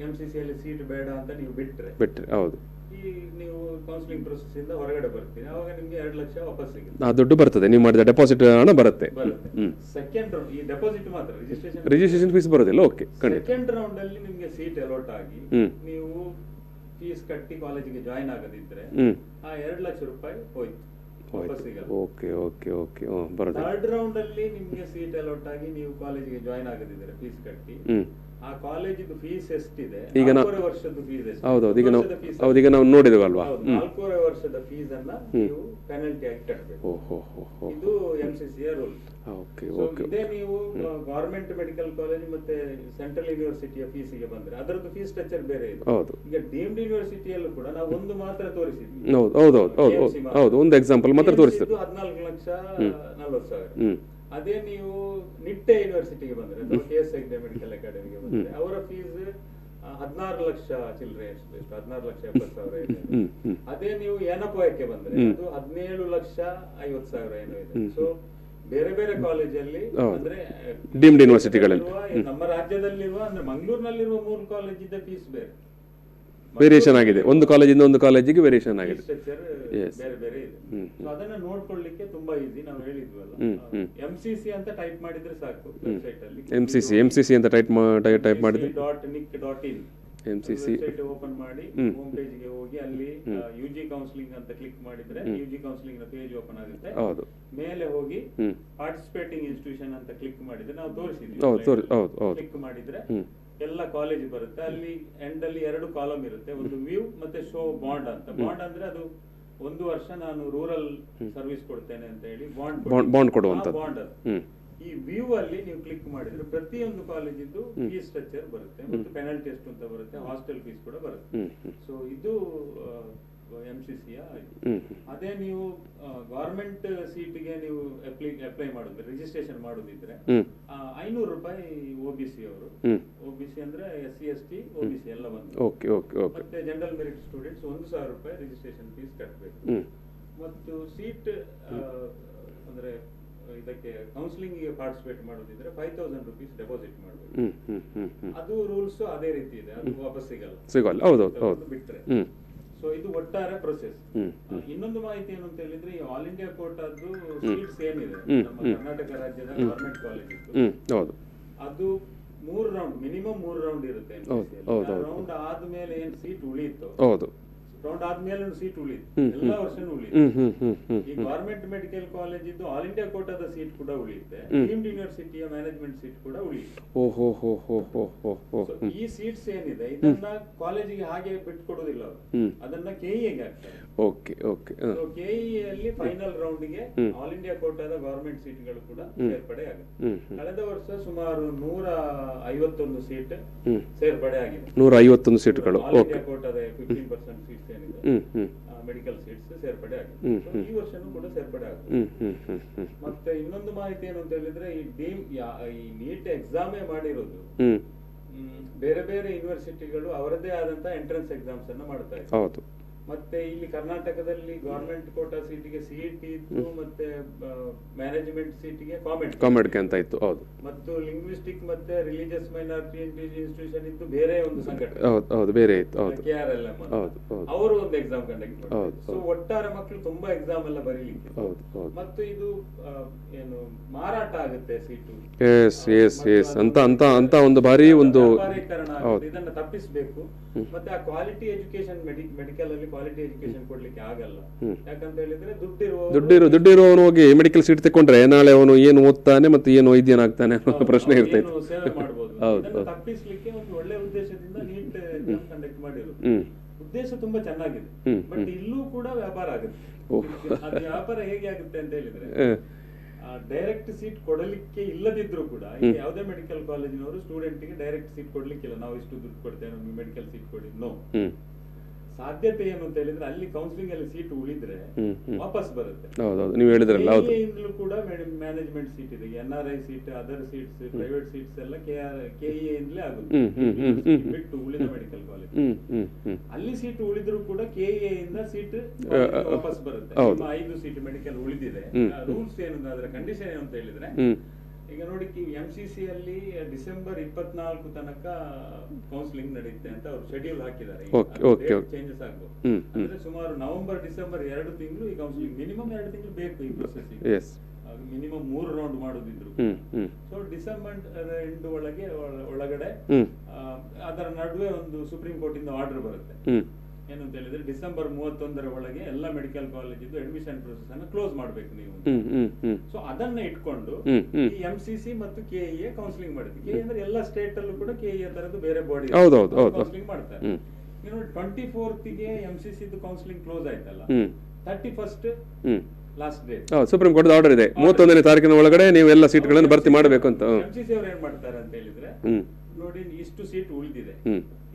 ಎಂ ಸಿ ಸಿ ಅಲ್ಲಿ ಸೀಟ್ ಬೇಡ ಅಂತ ನೀವು ಬಿಟ್ರೆ ಬಿಟ್ರೆ ಹೌದು. ಈ ನೀವು ಕೌನ್ಸಿಲಿಂಗ್ ಪ್ರೊಸೆಸ್ ಇಂದ ಹೊರಗಡೆ ಬರ್ತೀನಿ ಅವಾಗ ನಿಮ್ಗೆ ಎರಡು ಲಕ್ಷ ವಾಪಸ್ ಸಿಗುತ್ತೆ. ಆ ದುಡ್ಡು ಬರ್ತದೆ ನೀವು ಮಾಡಿದ ಡೆಪಾಸಿಟ್ ಹಣ ಬರುತ್ತೆ. ಸೆಕೆಂಡ್ ರೌಂಡ್ ಈ ಡೆಪಾಸಿಟ್ ಮಾತ್ರ ರಿಜಿಸ್ಟ್ರೇಷನ್ ರಿಜಿಸ್ಟ್ರೇಷನ್ ಫೀಸ್ ಬರೋದಿಲ್ಲ ಓಕೆ ಸೆಕೆಂಡ್ ರೌಂಡ್ ಅಲ್ಲಿ ನಿಮ್ಗೆ ಸೀಟ್ ಅಲಾಟ್ ಆಗಿ ನೀವು ಫೀಸ್ ಕಟ್ಟಿ ಕಾಲೇಜಿಗೆ ಜಾಯಿನ್ ಆಗದಿದ್ರೆ ಆ ಎರಡು ಲಕ್ಷ ರೂಪಾಯಿ ಹೋಯ್ತು. Okay okay okay. ಬರುತ್ತೆ ಥರ್ಡ್ ರೌಂಡ್ ಅಲ್ಲಿ ನಿಮ್ಗೆ ಸೀಟ್ ಅಲೌಟ್ ಆಗಿ ನೀವು ಕಾಲೇಜಿಗೆ ಜಾಯಿನ್ ಆಗದಿದ್ರೆ ಫೀಸ್ ಕಟ್ಟಿ ಈಗ ನಾವು- ಹೌದೌದು ಈಗ ನಾವು ಹೌದು ಈಗ ನಾವು ನೋಡಿದೆವು ಅಲ್ವಾ ವರ್ಷದ ಫೀಸ್ ಅನ್ನ ನೀವು ಪೆನಲ್ಟಿ ಆಗಿ ಕಟ್ಟಬೇಕು ಓ ಹೋ ಹೋ ಹೋ ಇದು ಎಂ ಸಿ ಸಿಯ ಓಕೆ ಓಕೆ ಇದೇ ನೀವು ಗವರ್ಮೆಂಟ್ ಮೆಡಿಕಲ್ ಕಾಲೇಜ್ ಮತ್ತೆ ಸೆಂಟ್ರಲ್ ಯೂನಿವರ್ಸಿಟಿಯ ಫೀಸಿಗೆ ಬಂದ್ರೆ ಅದರದ್ದು ಫೀಸ್ ಸ್ಟ್ರಕ್ಚರ್ ಬೇರೆ ಇದೆ. ಹೌದು. ಈಗ ಡೀಮ್ಡ್ ಯೂನಿವರ್ಸಿಟಿಯಲ್ಲೂ ಕೂಡ ನಾವು ಒಂದು ಮಾತ್ರ ತೋರಿಸಿದ್ವಿ. ಹೌದು ಹೌದು ಹೌದು ಹೌದು ಒಂದು ಎಕ್ಸಾಂಪಲ್ ಮಾತ್ರ ತೋರಿಸಿದ್ವಿ ಹದಿನಾಲ್ಕು ಲಕ್ಷ ನಲ್ವತ್ತು ಸಾವಿರ. ಅದೇ ನೀವು ನಿಟ್ಟೆ ಯೂನಿವರ್ಸಿಟಿಗೆ ಬಂದ್ರೆ ಕೆ ಎಸ್ ಹೆಗ್ಡೆ ಮೆಡಿಕಲ್ ಅಕಾಡೆಮಿಗೆ ಬಂದ್ರೆ ಅವರ ಫೀಸ್ ಹದಿನಾರು ಲಕ್ಷ ಚಿಲ್ಲರೆ ಎಷ್ಟು ಎಷ್ಟು? ಹದಿನಾರು ಲಕ್ಷ ಎಪ್ಪತ್ತು ಸಾವಿರ ಇದೆ. ಅದೇ ನೀವು ಏನಪೋಯಕ್ಕೆ ಬಂದ್ರೆ ಅದು ಹದಿನೇಳು ಲಕ್ಷ ಐವತ್ತು ಸಾವಿರ ಏನೋ ಇದೆ. ಸೊ ಬೇರೆ ಬೇರೆ ಕಾಲೇಜಲ್ಲಿ ಅಂದ್ರೆ ಡೀಮ್ಡ್ ಯೂನಿವರ್ಸಿಟಿಗಳಲ್ಲಿ ನಮ್ಮ ರಾಜ್ಯದಲ್ಲಿರುವ ಅಂದ್ರೆ ಮಂಗಳೂರಿನಲ್ಲಿರುವ ಮೂರು ಕಾಲೇಜಿದ್ದ ಫೀಸ್ ಬೇರೆ. ವೇರಿಯೇಷನ್ ಆಗಿದೆ. ಒಂದು ಕಾಲೇಜಿಂದ ಒಂದು ಕಾಲೇಜಿಗೆ ವೇರಿಯೇಷನ್ ಆಗಿದೆ. ಹ್ಮ್, ಅದನ್ನ ನೋಡ್ಕೊಳ್ಳಿಕ್ಕೆ ತುಂಬಾ ಈಸಿ ನಾವು ಹೇಳಿದ್ವಲ್ಲ. ಎಂ ಸಿ ಸಿ ಅಂತ ಟೈಪ್ ಮಾಡಿದ್ರೆ ಸಾಕು ವೆಬ್ಸೈಟ್ ಅಲ್ಲಿ. M C C M C C ಅಂತ ಟೈಪ್ ಟೈಪ್ ಮಾಡಿದ್ರೆ? Dot nic dot in M C C open ಮಾಡಿ ಹೋಮ್. ಪೇಜ್ಗೆ ಹೋಗಿ ಅಲ್ಲಿ ಯು ಜಿ ಕೌನ್ಸಿಲಿಂಗ್ ಅಂತ ಕ್ಲಿಕ್ ಮಾಡಿದ್ರೆ ಯು ಜಿ ಕೌನ್ಸಿಲಿಂಗ್ನ ಪೇಜ್ ಓಪನ್ ಆಗುತ್ತೆ. ಹೌದು. ಮೇಲೆ ಹೋಗಿ ಪಾರ್ಟಿಸಿಪೇಟಿಂಗ್ ಇನ್ಸ್ಟಿಟ್ಯೂಷನ್ ಅಂತ ಕ್ಲಿಕ್ ಮಾಡಿದ್ರೆ ನಾವು ತೋರಿಸಿದ್ವಿ. ಹೌದು ತೋರಿ ಹೌದು ಹೌದು. ಕ್ಲಿಕ್ ಮಾಡಿದ್ರೆ ಎಲ್ಲ ಕಾಲೇಜ್ ಬರುತ್ತೆ. ಅಲ್ಲಿ ಎಂಡ್ ಅಲ್ಲಿ ಎರಡು ಕಾಲಮ್ ಇರುತ್ತೆ. ಒಂದು ವ್ಯೂ ಮತ್ತೆ ಶೋ ಬಾಂಡ್ ಅಂತ. ಬಾಂಡ್ ಅಂದ್ರೆ ಅದು ಒಂದು ವರ್ಷ ನಾನು ರೂರಲ್ ಸರ್ವಿಸ್ ಕೊಡ್ತೇನೆ ಅಂತ ಹೇಳಿ ಬಾಂಡ್ ಬಾಂಡ್. ಬಾಂಡ್ ಅದು. ಈ ವ್ಯೂ ಅಲ್ಲಿ ನೀವು ಕ್ಲಿಕ್ ಮಾಡಿದ್ರೆ ಪ್ರತಿಯೊಂದು ಕಾಲೇಜಿದ್ದು ಫೀಸ್ ಸ್ಟ್ರಕ್ಚರ್ ಬರುತ್ತೆ. ಮತ್ತು ಪೆನಲ್ಟಿ ಎಷ್ಟು ಅಂತ ಬರುತ್ತೆ. ಹಾಸ್ಟೆಲ್ ಫೀಸ್ ಕೂಡ ಬರುತ್ತೆ. ಸೊ ಇದು ಎಂ ಸಿ ಸಿಯ ಅದೇ ನೀವು ಗವರ್ಮೆಂಟ್ ಸೀಟ್ಗೆ ನೀವು ಅಪ್ಲೈ ಅಪ್ಲೈ ಮಾಡುದು ರಿಜಿಸ್ಟ್ರೇಷನ್ ಮಾಡುದಿದ್ರೆ ಐನೂರು ರೂಪಾಯಿ ಒ ಬಿ ಸಿ ಅವರು. ಒ ಬಿ ಸಿ ಅಂದ್ರೆ S C S T O B C ಎಲ್ಲ ಬಂದು ಓಕೆ ಓಕೆ ಮತ್ತೆ ಜನರಲ್ ಮೆರಿಟ್ ಸ್ಟೂಡೆಂಟ್ಸ್ ಒಂದು ಸಾವಿರ ರೂಪಾಯಿ ರಿಜಿಸ್ಟ್ರೇಷನ್ ಫೀಸ್ ಕಟ್ಟಬೇಕು ಮತ್ತು ಸೀಟ್ ಅಂದ್ರೆ ಇದಕ್ಕೆ ಕೌನ್ಸಿಲಿಂಗ್ಗೆ ಪಾರ್ಟಿಸಿಪೇಟ್ ಮಾಡೋದಿದ್ರೆ ಫೈವ್ ತೌಸಂಡ್ ರುಪೀಸ್ ಡೆಪಾಸಿಟ್ ಮಾಡಬೇಕು. ಅದು ರೂಲ್ಸ್ ಅದೇ ರೀತಿ ಇದೆ ಅದು ವಾಪಸ್ ಸಿಗಲ್ಲ. ಸಿಗಲ್ಲ. ಹೌದು ಹೌದು ಹ್ಮ್. ಸೊ ಇದು ಒಟ್ಟಾರೆ ಪ್ರೊಸೆಸ್ ಇನ್ನೊಂದು ಮಾಹಿತಿ ಏನು ಅಂತ ಹೇಳಿದ್ರೆ ಈ ಆಲ್ ಇಂಡಿಯಾ ಕೋರ್ಟ್ ಸೀಟ್ಸ್ ಏನಿದೆ ಸೇಮ್ ನಮ್ಮ ಕರ್ನಾಟಕ ರಾಜ್ಯದ ಗವರ್ಮೆಂಟ್ ಕಾಲೇಜ್ ಇತ್ತು ಅದು ಮೂರು ರೌಂಡ್ ಮಿನಿಮಮ್ ಮೂರು ರೌಂಡ್ ಇರುತ್ತೆ. ರೌಂಡ್ ಆದ್ಮೇಲೆ ಏನ್ ಸೀಟ್ ಉಳಿಯಿತು ರೌಂಡ್ ಆದ್ಮೇಲೆ ಸೀಟ್ ಉಳಿ ಎಲ್ಲ ವರ್ಷನೂ ಉಳಿಯಿತು ಹ್ಮ್ ಹ್ಮ್ ಹ್ಮ್ ಹ್ಮ್ ಈ ಗವರ್ಮೆಂಟ್ ಮೆಡಿಕಲ್ ಕಾಲೇಜ್ ಇದ್ದು ಆಲ್ ಇಂಡಿಯಾ ಕೋಟಾದ ಸೀಟ್ ಕೂಡ ಉಳಿಯುತ್ತೆ. ಡೀಮ್ಡ್ ಯೂನಿವರ್ಸಿಟಿಯ ಮ್ಯಾನೇಜ್ಮೆಂಟ್ ಸೀಟ್ ಕೂಡ ಉಳಿಯುತ್ತೆ. ಈ ಸೀಟ್ಸ್ ಏನಿದೆ ಇದನ್ನ ಕಾಲೇಜಿಗೆ ಹಾಗೆ ಬಿಟ್ಕೊಡೋದಿಲ್ಲ ಅವರು. ಅದನ್ನ ಕೆಇಗೆ ಹಾಕ್ತಾರೆ. ಓಕೆ ಓಕೆ ಸೊ ಫೈನಲ್ ರೌಂಡ್ಗೆ ಆಲ್ ಇಂಡಿಯಾ ಕೋಟಾದ ಗವರ್ಮೆಂಟ್ ಸೀಟ್ಗಳು ಕೂಡ ಸೇರ್ಪಡೆ ಆಗುತ್ತೆ. ಕಳೆದ ವರ್ಷ ಸುಮಾರು ನೂರ ಐವತ್ತೊಂದು ಸೀಟ್ ಸೇರ್ಪಡೆ ಆಗಿದೆ ನೂರ ಐವತ್ತೊಂದು ಸೀಟ್ಗಳು ಕೋಟಾದ ಫಿಫ್ಟೀನ್ ಪರ್ಸೆಂಟ್ ಸೀಟ್ಸ್ ಏನಿದೆ? ಮೆಡಿಕಲ್ ಸೀಟ್ಸ್ ಸೇರ್ಪಡೆ ಆಗಿದೆ. ಈ ವರ್ಷನೂ ಕೂಡ ಸೇರ್ಪಡೆ ಆಗುತ್ತೆ. ಮತ್ತೆ ಇನ್ನೊಂದು ಮಾಹಿತಿ ಏನು ಅಂತ ಹೇಳಿದ್ರೆ ಈ ಡೀಮ್ ಈ ನೀಟ್ ಎಕ್ಸಾಮೇ ಮಾಡಿರೋದು. ಹ್ಮ್. ಬೇರೆ ಬೇರೆ ಯೂನಿವರ್ಸಿಟಿಗಳು ಅವರದೇ ಆದಂತಹ ಎಂಟ್ರೆನ್ಸ್ ಎಕ್ಸಾಮ್ಸ್ ಅನ್ನ ಮಾಡ್ತಾ ಇದ್ದಾರೆ. ಮತ್ತೆ ಇಲ್ಲಿ ಕರ್ನಾಟಕದಲ್ಲಿ ಗವರ್ಮೆಂಟ್ ಕೋಟಾ ಸೀಟಿಗೆ ಸಿಇಟಿ ಇತ್ತು ಮತ್ತೆ ಮ್ಯಾನೇಜ್ಮೆಂಟ್ ಸೀಟಿಗೆ ಕಾಮೆಂಟ್ ಕಾಮೆಂಟ್ ಅಂತ ಇತ್ತು ಹೌದು. ಮತ್ತು ಲಿಂಗ್ವಿಸ್ಟಿಕ್ ಮತ್ತೆ ರಿಲಿಜಿಯಸ್ ಮೈನಾರಿಟಿ ಇನ್ಸ್ಟಿಟ್ಯೂಷನ್ ಇತ್ತು ಬೇರೆ ಒಂದು ಸಂಘಟನೆ. ಹೌದು ಹೌದು ಬೇರೆ ಇತ್ತು ಹೌದು. ಕೆ ಆರ್ ಎಲ್ ಎಂ ಅವರು ಒಂದು ಎಕ್ಸಾಮ್ ಕಂಡಕ್ಟ್ ಹೌದು, ಸೊ ಒಟ್ಟಾರೆ ಮಕ್ಕಳು ತುಂಬಾ ಎಕ್ಸಾಮ್ ಎಲ್ಲ ಬರೀಲಿಕ್ಕೆ. ಹೌದು ಹೌದು. ಮತ್ತು ಇದು ಏನು ಮಾರಾಟ ಆಗುತ್ತೆ ಸೀಟು ಎಸ್ ಎಸ್ ಎಸ್ ಅಂತ ಅಂತ ಅಂತ ಒಂದು ಬಾರಿ ಒಂದು ಇದನ್ನ ತಪ್ಪಿಸಬೇಕು. ಮತ್ತೆ ಆ ಕ್ವಾಲಿಟಿ ಎಜುಕೇಶನ್ ಮೆಡಿಕಲ್ ಅಲ್ಲಿ ಕ್ವಾಲಿಟಿ ಎಜುಕೇಶನ್ ಕೊಡ್ಲಿಕ್ಕೆ ಆಗಲ್ಲ. ಯಾಕಂತ ಹೇಳಿದ್ರೆ ದುಡ್ಡಿರುವ ದುಡ್ಡಿರೋ ದುಡ್ಡಿರೋನು ಹೋಗಿ ಮೆಡಿಕಲ್ ಸೀಟ್ ತಕೊಂಡ್ರೆ ನಾಳೆ ಅವನು ಏನು ಓದ್ತಾನೆ ಮತ್ತೆ ಏನು ವೈದ್ಯನಾಗ್ತಾನೆ ಅನ್ನೋ ಪ್ರಶ್ನೆ ಇರ್ತೈತೆ. ಸೇವೆ ಇದನ್ನ ತಪ್ಪಿಸ್ಲಿಕ್ಕೆ ಒಂದು ಒಳ್ಳೆ ಉದ್ದೇಶದಿಂದ ನೀಟ್ ಕಂಡಕ್ಟ್ ಮಾಡಿರು ಉದ್ದೇಶ ತುಂಬಾ ಚೆನ್ನಾಗಿದೆ. ಬಟ್ ಇಲ್ಲೂ ಕೂಡ ವ್ಯಾಪಾರ ಆಗುತ್ತೆ. ಅದು ವ್ಯಾಪಾರ ಹೇಗೆ ಆಗುತ್ತೆ ಅಂತ ಹೇಳಿದ್ರೆ. ಡೈರೆಕ್ಟ್ ಸೀಟ್ ಕೊಡಲಿಕ್ಕೆ ಇಲ್ಲದಿದ್ರು ಕೂಡ ಯಾವುದೇ ಮೆಡಿಕಲ್ ಕಾಲೇಜಿನವರು ಸ್ಟೂಡೆಂಟ್ಗೆ ಡೈರೆಕ್ಟ್ ಸೀಟ್ ಕೊಡ್ಲಿಕ್ಕಿಲ್ಲ. ನಾವು ಇಷ್ಟು ದುಡ್ಡು ಕೊಡ್ತೇವೆ ನಮ್ಗೆ ಮೆಡಿಕಲ್ ಸೀಟ್ ಕೊಡಿ. ನೋ ಸಾಧ್ಯತೆ ಏನು ಅಂತ ಹೇಳಿದ್ರೆ ಅಲ್ಲಿ ಕೌನ್ಸಿಲಿಂಗ್ ಅಲ್ಲಿ ಸೀಟ್ ಉಳಿದ್ರೆ ವಾಪಸ್ ಬರುತ್ತೆ. ಹೌದೌದು ನೀವು ಹೇಳಿದ್ರಲ್ಲ ಹೌದು. ಇಂದಲೂ ಕೂಡ ಮ್ಯಾನೇಜ್ಮೆಂಟ್ ಸೀಟ್ ಇದೆ. N R I seat other seats private seats ಎಲ್ಲ ಕೆ ಆರ್ ಕೆ ಇ ಇಂದಲೇ ಆಗುತ್ತೆ. ಬಿಟ್ಟು ಉಳಿದ ಮೆಡಿಕಲ್ ಕಾಲೇಜ್ ಅಲ್ಲಿ ಸೀಟ್ ಉಳಿದ್ರು ಕೂಡ ಕೆಇಎ ಇಂದ ಸೀಟ್ ವಾಪಸ್ ಬರುತ್ತೆ. ಐದು ಸೀಟ್ ಮೆಡಿಕಲ್ ಉಳಿದಿದೆ. ರೂಲ್ಸ್ ಏನು ಅದರ ಕಂಡೀಷನ್ ಏನು ಅಂತ ಹೇಳಿದ್ರೆ ಈಗ ನೋಡಿ ಎಂ ಸಿ ಸಿ ಅಲ್ಲಿ ಡಿಸೆಂಬರ್ ಇಪ್ಪತ್ನಾಲ್ಕು ತನಕ ಕೌನ್ಸಿಲಿಂಗ್ ನಡೆಯುತ್ತೆ ಅಂತ ಅವರು ಶೆಡ್ಯೂಲ್ ಹಾಕಿದ್ದಾರೆ. ಚೇಂಜಸ್ ಆಗ್ಬೋದು. ಅಂದ್ರೆ ಸುಮಾರು ನವೆಂಬರ್ ಡಿಸೆಂಬರ್ ಎರಡು ತಿಂಗಳು ಈ ಕೌನ್ಸಿಲಿಂಗ್ ಮಿನಿಮಮ್ ಎರಡು ತಿಂಗಳು ಬೇಕು ಈ ಪ್ರೊಸೆಸ್ ಎಸ್ ಮಿನಿಮಮ್ ಮೂರು ರೌಂಡ್ ಮಾಡೋದಿದ್ರು. ಸೊ ಡಿಸೆಂಬರ್ ಎಂಡ್ ಒಳಗೆ ಒಳಗಡೆ ಅದರ ನಡುವೆ ಒಂದು ಸುಪ್ರೀಂ ಕೋರ್ಟ್ ಇಂದ ಆರ್ಡರ್ ಬರುತ್ತೆ. ಅಂತ ಹೇಳಿದ್ರೆ ಡಿಸೆಂಬರ್ ಮೂವತ್ತೊಂದರ ಒಳಗೆ ಎಲ್ಲ ಮೆಡಿಕಲ್ ಕಾಲೇಜಿದ್ದು ಅಡ್ಮಿಷನ್ ಪ್ರೊಸೆಸ್ ಅನ್ನು ಕ್ಲೋಸ್ ಮಾಡಬೇಕು ನೀವು ಸೊ ಅದನ್ನ ಇಟ್ಕೊಂಡು. ಈ ಎಂ ಸಿ ಸಿ ಮತ್ತು ಕೆ ಎ ಕೌನ್ಸಿಲಿಂಗ್ ಮಾಡಿದ್ವಿ ಕೆ ಅಂದ್ರೆ ಎಲ್ಲ ಸ್ಟೇಟ್ ಅಲ್ಲೂ ಕೂಡ ಕೆ ಎ ತರದ್ದು ಬೇರೆ ಬಾಡಿ ಹೌದು, ಹೌದು, ಹೌದು. ಕೌನ್ಸಿಲಿಂಗ್ ಮಾಡ್ತಾರೆ. ನೀವು twenty ಫೋರ್ತ್ಗೆ M C C counselling close ಆಯ್ತಲ್ಲ? Thirty first supreme court order ಇದೆ. ಮೂವತ್ತೊಂದನೇ ತಾರೀಕಿನ ಒಳಗಡೆ ನೀವು ಎಲ್ಲ ಸೀಟ್ಗಳನ್ನು ಭರ್ತಿ ಮಾಡಬೇಕು ಅಂತ. ಎಂ ಸಿ ಸಿ ಅವ್ರು ಏನ್ ಮಾಡ್ತಾರೆ ಅಂತ ಹೇಳಿದ್ರೆ ನೋಡಿ ಇಷ್ಟು ಸೀಟ್ ಉಳಿದಿದೆ.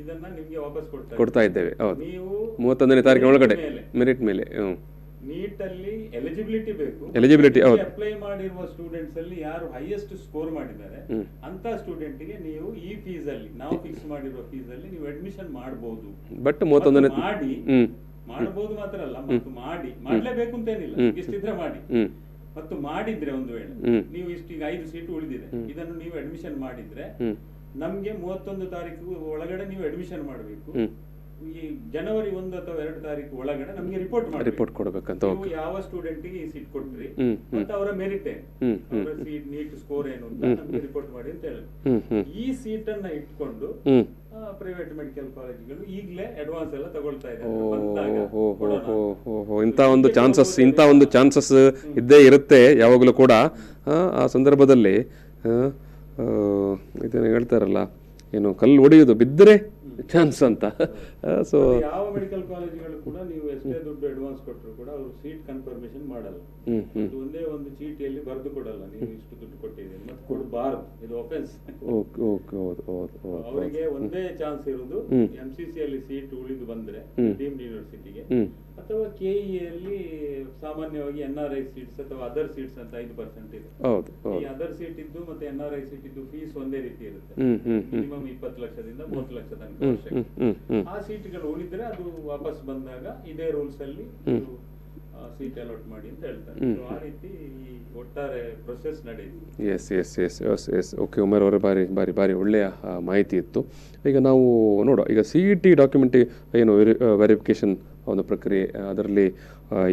ಇದನ್ನ ನಿಮ್ಗೆ ವಾಪಸ್ ಕೊಡ್ತಾರೆ ಕೊಡ್ತಾ ಇದ್ದೇವೆ ಹೌದು. ನೀವು ಮೂವತ್ತೊಂದನೇ ತಾರೀಕಿನ ಒಳಗಡೆ ಮೆರಿಟ್ ಮೇಲೆ ನೀಟ್ ಅಲ್ಲಿ ಎಲಿಜಿಬಿಲಿಟಿ ಬೇಕು. ಎಲಿಜಿಬಿಲಿಟಿ ಹೌದು. ಅಪ್ಲೈ ಮಾಡಿರುವ ಸ್ಟೂಡೆಂಟ್ಸ್ ಅಲ್ಲಿ ಯಾರು ಹೈಯೆಸ್ಟ್ ಸ್ಕೋರ್ ಮಾಡಿದ್ದಾರೆ ಅಂತ ಸ್ಟೂಡೆಂಟ್ಗೆ ನೀವು ಈ ಫೀಸ್ ಅಲ್ಲಿ ನಾವು ಫಿಕ್ಸ್ ಮಾಡಿರುವ ಫೀಸ್ ಅಲ್ಲಿ ನೀವು ಅಡ್ಮಿಷನ್ ಮಾಡಬಹುದು ಬಟ್ ಮೂವತ್ತೊಂದನೇ ಮಾಡಿ ಮಾಡಬಹುದು ಮಾತ್ರ ಅಲ್ಲ ಮತ್ತು ಮಾಡಿ ಮಾಡಲೇಬೇಕು ಅಂತ ಏನಿಲ್ಲ ಇಷ್ಟಿದ್ರೆ ಮಾಡಿ. ಮತ್ತು ಮಾಡಿದ್ರೆ ಒಂದು ವೇಳೆ ನೀವು ಇಷ್ಟು ಈಗ ಐದು ಸೀಟ್ ಉಳಿದಿದೆ ಇದನ್ನು ನೀವು ಅಡ್ಮಿಷನ್ ಮಾಡಿದ್ರೆ ನಮ್ಗೆ ಮೂವತ್ತೊಂದು ತಾರೀಕು ಒಳಗಡೆ ನೀವು ಅಡ್ಮಿಷನ್ ಮಾಡಬೇಕು. ಈ ಜನವರಿ ಒಂದು ಅಥವಾ ಎರಡು ತಾರೀಕು ಒಳಗಡೆ ನಮ್ಗೆ ರಿಪೋರ್ಟ್ ಮಾಡಿ ರಿಪೋರ್ಟ್ ಕೊಡಬೇಕಂತ ನೀವು ಯಾವ ಸ್ಟೂಡೆಂಟ್ಗೆ ಈ ಸೀಟ್ ಕೊಟ್ರಿ ಅಂತ ಅವರ ಮೆರಿಟ್ ಏನು? ಅವರ ಸೀಟ್ ನೀಟ್ ಸ್ಕೋರ್ ಏನು ಅಂತ ನಮ್ಗೆ ರಿಪೋರ್ಟ್ ಮಾಡಿ ಅಂತ ಹೇಳಿ. ಈ ಸೀಟ್ ಅನ್ನ ಇಟ್ಕೊಂಡು ಪ್ರೈವೇಟ್ ಮೆಡಿಕಲ್ ಕಾಲೇಜ್ಗಳು ಈಗಲೇ ಅಡ್ವಾನ್ಸ್ ಎಲ್ಲ ತಗೊಳ್ತಾ ಇದೆ ಇದ್ದಾರೆ ಇಂಥ ಒಂದು ಚಾನ್ಸಸ್ ಇಂತ ಒಂದು ಚಾನ್ಸಸ್ ಇದ್ದೇ ಇರುತ್ತೆ ಯಾವಾಗಲೂ ಕೂಡ. ಆ, ಆ ಸಂದರ್ಭದಲ್ಲಿ ಆ, ಹೇಳ್ತಾರಲ್ಲ ಏನು ಕಲ್ಲು ಒಡೆಯೋದು ಬಿದ್ದರೆ ಚಾನ್ಸ್ ಅಂತ. ಸೊ ಯಾವ ಮೆಡಿಕಲ್ ಕಾಲೇಜುಗಳು ಕೂಡ ನೀವು ಎಷ್ಟೇ ದುಡ್ಡು ಅಡ್ವಾನ್ಸ್ ಕೊಟ್ಟರು ಕೂಡ ಅವರು ಸೀಟ್ ಕನ್ಫರ್ಮೇಶನ್ ಮಾಡಲ್ಲ. ಹ್ಮ್ ಒಂದೇ ಒಂದು ಚೀಟಿಯಲ್ಲಿ ಬರೆದು ಕೊಡಲ್ಲ ನೀವು ಇಷ್ಟು ದುಡ್ಡು ಕೊಟ್ಟಿದ್ದೀರಿ ಮತ್ತೆ ಕೊಡಬಾರದು ಇದು ಒಫೆನ್ಸ್ ಓಕೆ ಓಕೆ ಹೌದು ಹೌದು ಹೌದು ಅವರಿಗೆ ಒಂದೇ ಚಾನ್ಸ್ ಇರೋದು. ಎಂ ಸಿ ಸಿ ಅಲ್ಲಿ ಸೀಟ್ ಉಳಿದು ಬಂದ್ರೆ. ಡೀಮ್ಡ್ ಯೂನಿವರ್ಸಿಟಿಗೆ ಅಥವಾ ಅಥವಾ ಕೆಇ ಅಲ್ಲಿ ಸಾಮಾನ್ಯವಾಗಿ ಎನ್ ಆರ್ ಐ ಸೀಟ್ಸ್ ಅಥವಾ ಅದರ್ ಸೀಟ್ಸ್ ಅಂತ ಐದು ಪರ್ಸೆಂಟ್ ಇದೆ. ಈ ಅದರ್ ಸೀಟ್ ಇದ್ದು ಮತ್ತೆ ಎನ್ ಆರ್ ಐ ಸೀಟ್ ಇದ್ದು ಫೀಸ್ ಒಂದೇ ರೀತಿ ಇರುತ್ತೆ. ಮಿನಿಮಮ್ ಇಪ್ಪತ್ತು ಲಕ್ಷದಿಂದ ಮೂವತ್ತು ಲಕ್ಷ ತನಕ ಆ ವರ್ಷಕ್ಕೆ. ಸೀಟ್ಗಳು ಉಳಿದ್ರೆ ಅದು ವಾಪಸ್ ಬಂದಾಗ ಇದೇ ರೂಲ್ಸ್ ಅಲ್ಲಿ ಸೀಟ್ ಅಲಾಟ್ ಮಾಡಿ ಅಂತ ಹೇಳ್ತಾರೆ. ಆ ರೀತಿ ಒಟ್ಟಾರೆ ಪ್ರೊಸೆಸ್ ನಡೆಯಿತು. Yes yes yes yes yes okay Umer ಅವರ ಬಾರಿ ಬಾರಿ ಬಾರಿ ಒಳ್ಳೆಯ ಮಾಹಿತಿ ಇತ್ತು. ಈಗ ನಾವು ನೋಡುವ ಈಗ ಸಿ ಇ ಟಿ ಡಾಕ್ಯುಮೆಂಟ್ ಏನು ವೆರಿಫಿಕೇಷನ್ ಒಂದು ಪ್ರಕ್ರಿಯೆ ಅದರಲ್ಲಿ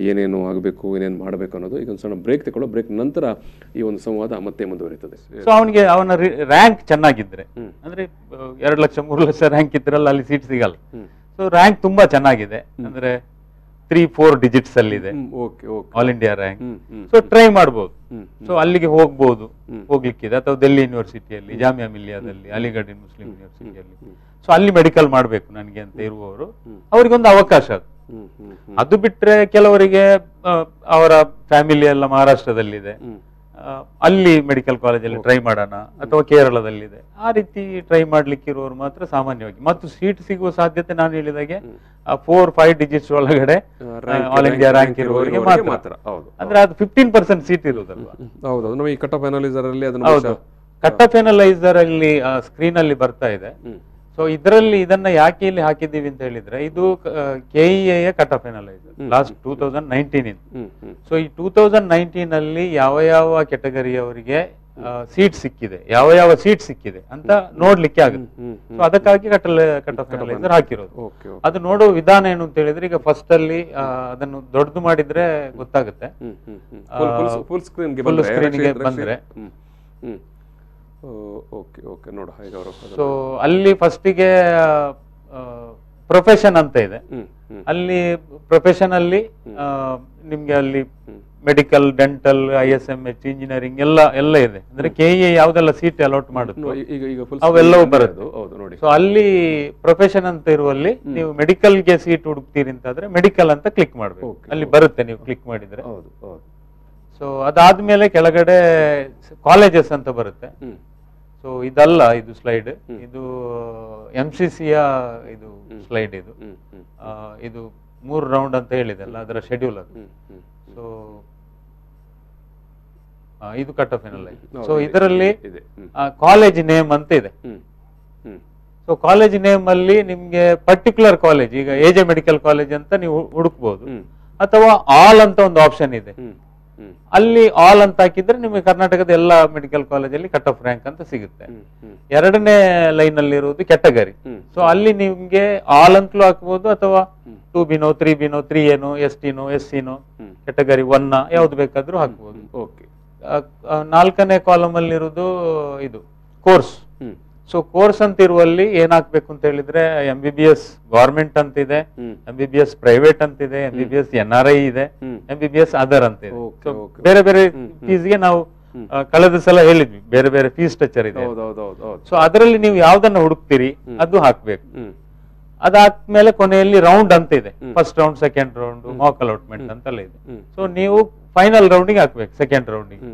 ಏನೇನು ಆಗಬೇಕು ಏನೇನು ಮಾಡಬೇಕು ಅನ್ನೋದು ಈಗ ಒಂದು ಸಣ್ಣ ಬ್ರೇಕ್ ತಗೊಳ್ಳೋ ಬ್ರೇಕ್ ನಂತರ ಈ ಒಂದು ಸಂವಾದ ಮತ್ತೆ ಮುಂದುವರಿತದೆ ಸೊ ಅವನಿಗೆ ಅವನ ರ್ಯಾಂಕ್ ಚೆನ್ನಾಗಿದ್ರೆ ಅಂದರೆ ಎರಡು ಲಕ್ಷ ಮೂರು ಲಕ್ಷ ರ್ಯಾಂಕ್ ಇದ್ರಲ್ಲ ಅಲ್ಲಿ ಸೀಟ್ ಸಿಗಲ್ಲ. ಸೊ ರ್ಯಾಂಕ್ ತುಂಬಾ ಚೆನ್ನಾಗಿದೆ. ಅಂದ್ರೆ ತ್ರೀ ಫೋರ್ ಡಿಜಿಟ್ಸ್ ಅಲ್ಲಿ ಇದೆ. Okay okay all India rank so try ಮಾಡಬಹುದು ಸೊ ಅಲ್ಲಿಗೆ ಹೋಗ್ಬೋದು. ಹೋಗ್ಲಿಕ್ಕಿದೆ. ಅಥವಾ ಡೆಲ್ಲಿ ಯೂನಿವರ್ಸಿಟಿಯಲ್ಲಿ ಜಾಮಿಯಾ ಮಿಲಿಯಾದಲ್ಲಿ ಅಲಿಗಢ್ ಮುಸ್ಲಿಂ ಯೂನಿವರ್ಸಿಟಿಯಲ್ಲಿ ಸೊ ಅಲ್ಲಿ ಮೆಡಿಕಲ್ ಮಾಡಬೇಕು ನನಗೆ ಅಂತ ಇರುವವರು. ಅವರಿಗೊಂದು ಅವಕಾಶ ಅದು. ಅದು ಬಿಟ್ರೆ ಕೆಲವರಿಗೆ ಅವರ ಫ್ಯಾಮಿಲಿ ಎಲ್ಲ ಮಹಾರಾಷ್ಟ್ರದಲ್ಲಿದೆ. ಅಲ್ಲಿ ಮೆಡಿಕಲ್ ಕಾಲೇಜಲ್ಲಿ ಟ್ರೈ ಮಾಡೋಣ ಅಥವಾ ಕೇರಳದಲ್ಲಿದೆ. ಆ ರೀತಿ ಟ್ರೈ ಮಾಡ್ಲಿಕ್ಕೆ ಇರುವವರು ಮಾತ್ರ ಸಾಮಾನ್ಯವಾಗಿ. ಮತ್ತು ಸೀಟ್ ಸಿಗುವ ಸಾಧ್ಯತೆ ನಾನು ಹೇಳಿದಾಗೆ ಫೋರ್ ಫೈವ್ ಡಿಜಿಟ್ಸ್ ಒಳಗಡೆ ಆಲ್ ಇಂಡಿಯಾ ರ್ಯಾಂಕ್ ಇರುವವರಿಗೆ ಮಾತ್ರ. ಅಂದ್ರೆ ಅದು ಫಿಫ್ಟೀನ್ ಪರ್ಸೆಂಟ್ ಸೀಟ್ ಇರುವುದಲ್ವಾ? ಹೌದು ನಾವು ಈ ಕಟ್ ಆಫ್ ಅನಲೈಸರ್ ಅಲ್ಲಿ ಅದನ್ನು ಕಟ್ ಆಫ್ ಎನಲೈಸರ್ ಅಲ್ಲಿ ಸ್ಕ್ರೀನ್ ಅಲ್ಲಿ ಬರ್ತಾ ಇದೆ. ಸೊ ಇದರಲ್ಲಿ ಇದನ್ನ ಯಾಕೆ ಇಲ್ಲಿ ಹಾಕಿದ್ದೀವಿ ಅಂತ ಹೇಳಿದ್ರೆ ಇದು KEA cut off analyser last two thousand nineteen so ಈ ಟೂ ತೌಸಂಡ್ ನೈನ್ಟೀನ್ ಅಲ್ಲಿ ಯಾವ ಯಾವ ಕೆಟಗರಿಯವರಿಗೆ ಸೀಟ್ ಸಿಕ್ಕಿದೆ? ಯಾವ ಯಾವ ಸೀಟ್ ಸಿಕ್ಕಿದೆ ಅಂತ ನೋಡ್ಲಿಕ್ಕೆ ಆಗುತ್ತೆ. ಸೊ ಅದಕ್ಕಾಗಿ ಕಟಲ್ ಕಟ್ ಆಫ್ ಎನಲೈಸರ್ ಹಾಕಿರೋದು. ಅದು ನೋಡುವ ವಿಧಾನ ಏನು ಅಂತ ಹೇಳಿದ್ರೆ ಈಗ ಫಸ್ಟ್ ಅಲ್ಲಿ ಅದನ್ನು ದೊಡ್ಡದು ಮಾಡಿದ್ರೆ ಗೊತ್ತಾಗುತ್ತೆ. ಫುಲ್ ಸ್ಕ್ರೀನ್ಗೆ ಬಂದ್ರೆ ಓಕೆ ಓಕೆ. ನೋಡು ಈಗ ಅವರು ಸೊ ಅಲ್ಲಿ ಫಸ್ಟಿಗೆ ಪ್ರೊಫೆಷನ್ ಅಂತ ಇದೆ. ಅಲ್ಲಿ ಪ್ರೊಫೆಷನ್ ಅಲ್ಲಿ ನಿಮ್ಗೆ ಅಲ್ಲಿ medical dental I S M H engineering ಎಲ್ಲ ಎಲ್ಲ ಇದೆ. ಅಂದ್ರೆ ಕೆ ಎ ಯಾವ್ದೆಲ್ಲ ಸೀಟ್ ಅಲಾಟ್ ಮಾಡುತ್ತೆ ಅವೆಲ್ಲವೂ ಬರುತ್ತೆ. ಹೌದು ನೋಡಿ. ಸೊ ಅಲ್ಲಿ ಪ್ರೊಫೆಷನ್ ಅಂತ ಇರುವಲ್ಲಿ ನೀವು ಮೆಡಿಕಲ್ಗೆ ಸೀಟ್ ಹುಡುಕ್ತೀರಿ ಅಂತಂದ್ರೆ ಮೆಡಿಕಲ್ ಅಂತ ಕ್ಲಿಕ್ ಮಾಡ್ಬೇಕು. ಅಲ್ಲಿ ಬರುತ್ತೆ ನೀವು ಕ್ಲಿಕ್ ಮಾಡಿದ್ರೆ. ಹೌದು ಹೌದು. ಸೊ ಅದಾದ್ಮೇಲೆ ಕೆಳಗಡೆ ಕಾಲೇಜಸ್ ಅಂತ ಬರುತ್ತೆ. ಸೊ ಇದಲ್ಲ ಇದು ಸ್ಲೈಡ್ ಇದು ಎಂ ಸಿ ಸಿಯ ಇದು ಸ್ಲೈಡ್ ಇದು. ಇದು ಮೂರು ರೌಂಡ್ ಅಂತ ಹೇಳಿದೆ ಅಲ್ಲ ಅದರ ಶೆಡ್ಯೂಲ್ ಅದು. ಸೊ ಇದು ಕಟ್ ಆಫ್ ಹೌದು, ಸೊ ಇದೆ, ಇದರಲ್ಲಿ ಇದೆ ಕಾಲೇಜ್ ನೇಮ್ ಅಂತ ಇದೆ. ಸೊ ಕಾಲೇಜ್ ನೇಮ್ ಅಲ್ಲಿ ನಿಮ್ಗೆ ಪರ್ಟಿಕ್ಯುಲರ್ ಕಾಲೇಜ್ ಈಗ ಎ ಜೆ ಮೆಡಿಕಲ್ ಕಾಲೇಜ್ ಅಂತ ನೀವು ಹುಡುಕ್ಬೋದು. ಅಥವಾ ಆಲ್ ಅಂತ ಒಂದು ಆಪ್ಷನ್ ಇದೆ. ಅಲ್ಲಿ ಆಲ್ ಅಂತ ಹಾಕಿದ್ರೆ ನಿಮಗೆ ಕರ್ನಾಟಕದ ಎಲ್ಲ ಮೆಡಿಕಲ್ ಕಾಲೇಜಲ್ಲಿ ಕಟ್ ಆಫ್ ರ್ಯಾಂಕ್ ಅಂತ ಸಿಗುತ್ತೆ. ಎರಡನೇ ಲೈನ್ ಅಲ್ಲಿ ಇರುವುದು ಕೆಟಗರಿ. ಹ್ಮ್. ಸೊ ಅಲ್ಲಿ ನಿಮ್ಗೆ ಆಲ್ ಅಂತಲೂ ಹಾಕ್ಬಹುದು ಅಥವಾ ಟೂ ಬಿನೋ ತ್ರೀ ಬಿನೋ ತ್ರೀ ಏನು ಎಸ್ ಟಿನೋ ಎಸ್ ಸಿನೋ ಕ್ಯಾಟಗರಿ ಕೆಟಗರಿ ಒನ್ ಯಾವ್ದು ಬೇಕಾದ್ರೂ ಹಾಕ್ಬಹುದು ನಾಲ್ಕನೇ ಕಾಲಮ್ ಅಲ್ಲಿ ಇರುವುದು ಇದು ಕೋರ್ಸ್ ಸೊ ಕೋರ್ಸ್ ಅಂತ ಇರುವಲ್ಲಿ ಏನಾಗ್ಬೇಕು ಅಂತ ಹೇಳಿದ್ರೆ M B B S government ಅಂತ ಇದೆ. M B B S private ಅಂತಿದೆ M B B S N R I ಇದೆ. M B B S other ಅಂತ ಇದೆ. ಬೇರೆ ಬೇರೆ ಫೀಸ್ಗೆ ಫೀಸ್ಗೆ ನಾವು ಕಳೆದ ಸಲ ಹೇಳಿದ್ವಿ ಬೇರೆ ಬೇರೆ ಫೀಸ್ ಸ್ಟ್ರಕ್ಚರ್ ಇದೆ ಹೌದು ಹೌದು ಹೌದು ಹೌದು. ಸೊ ಅದರಲ್ಲಿ ನೀವು ಯಾವ್ದನ್ನ ಹುಡುಕ್ತೀರಿ ಅದು ಹಾಕ್ಬೇಕು. ಅದಾದ್ಮೇಲೆ ಕೊನೆಯಲ್ಲಿ ರೌಂಡ್ ಅಂತ ಇದೆ first round second round mock allotment ಅಂತೆಲ್ಲ ಇದೆ. ಸೊ ನೀವು ಫೈನಲ್ ರೌಂಡಿಗೆ ಹಾಕ್ಬೇಕು ಸೆಕೆಂಡ್ ರೌಂಡಿಗೆ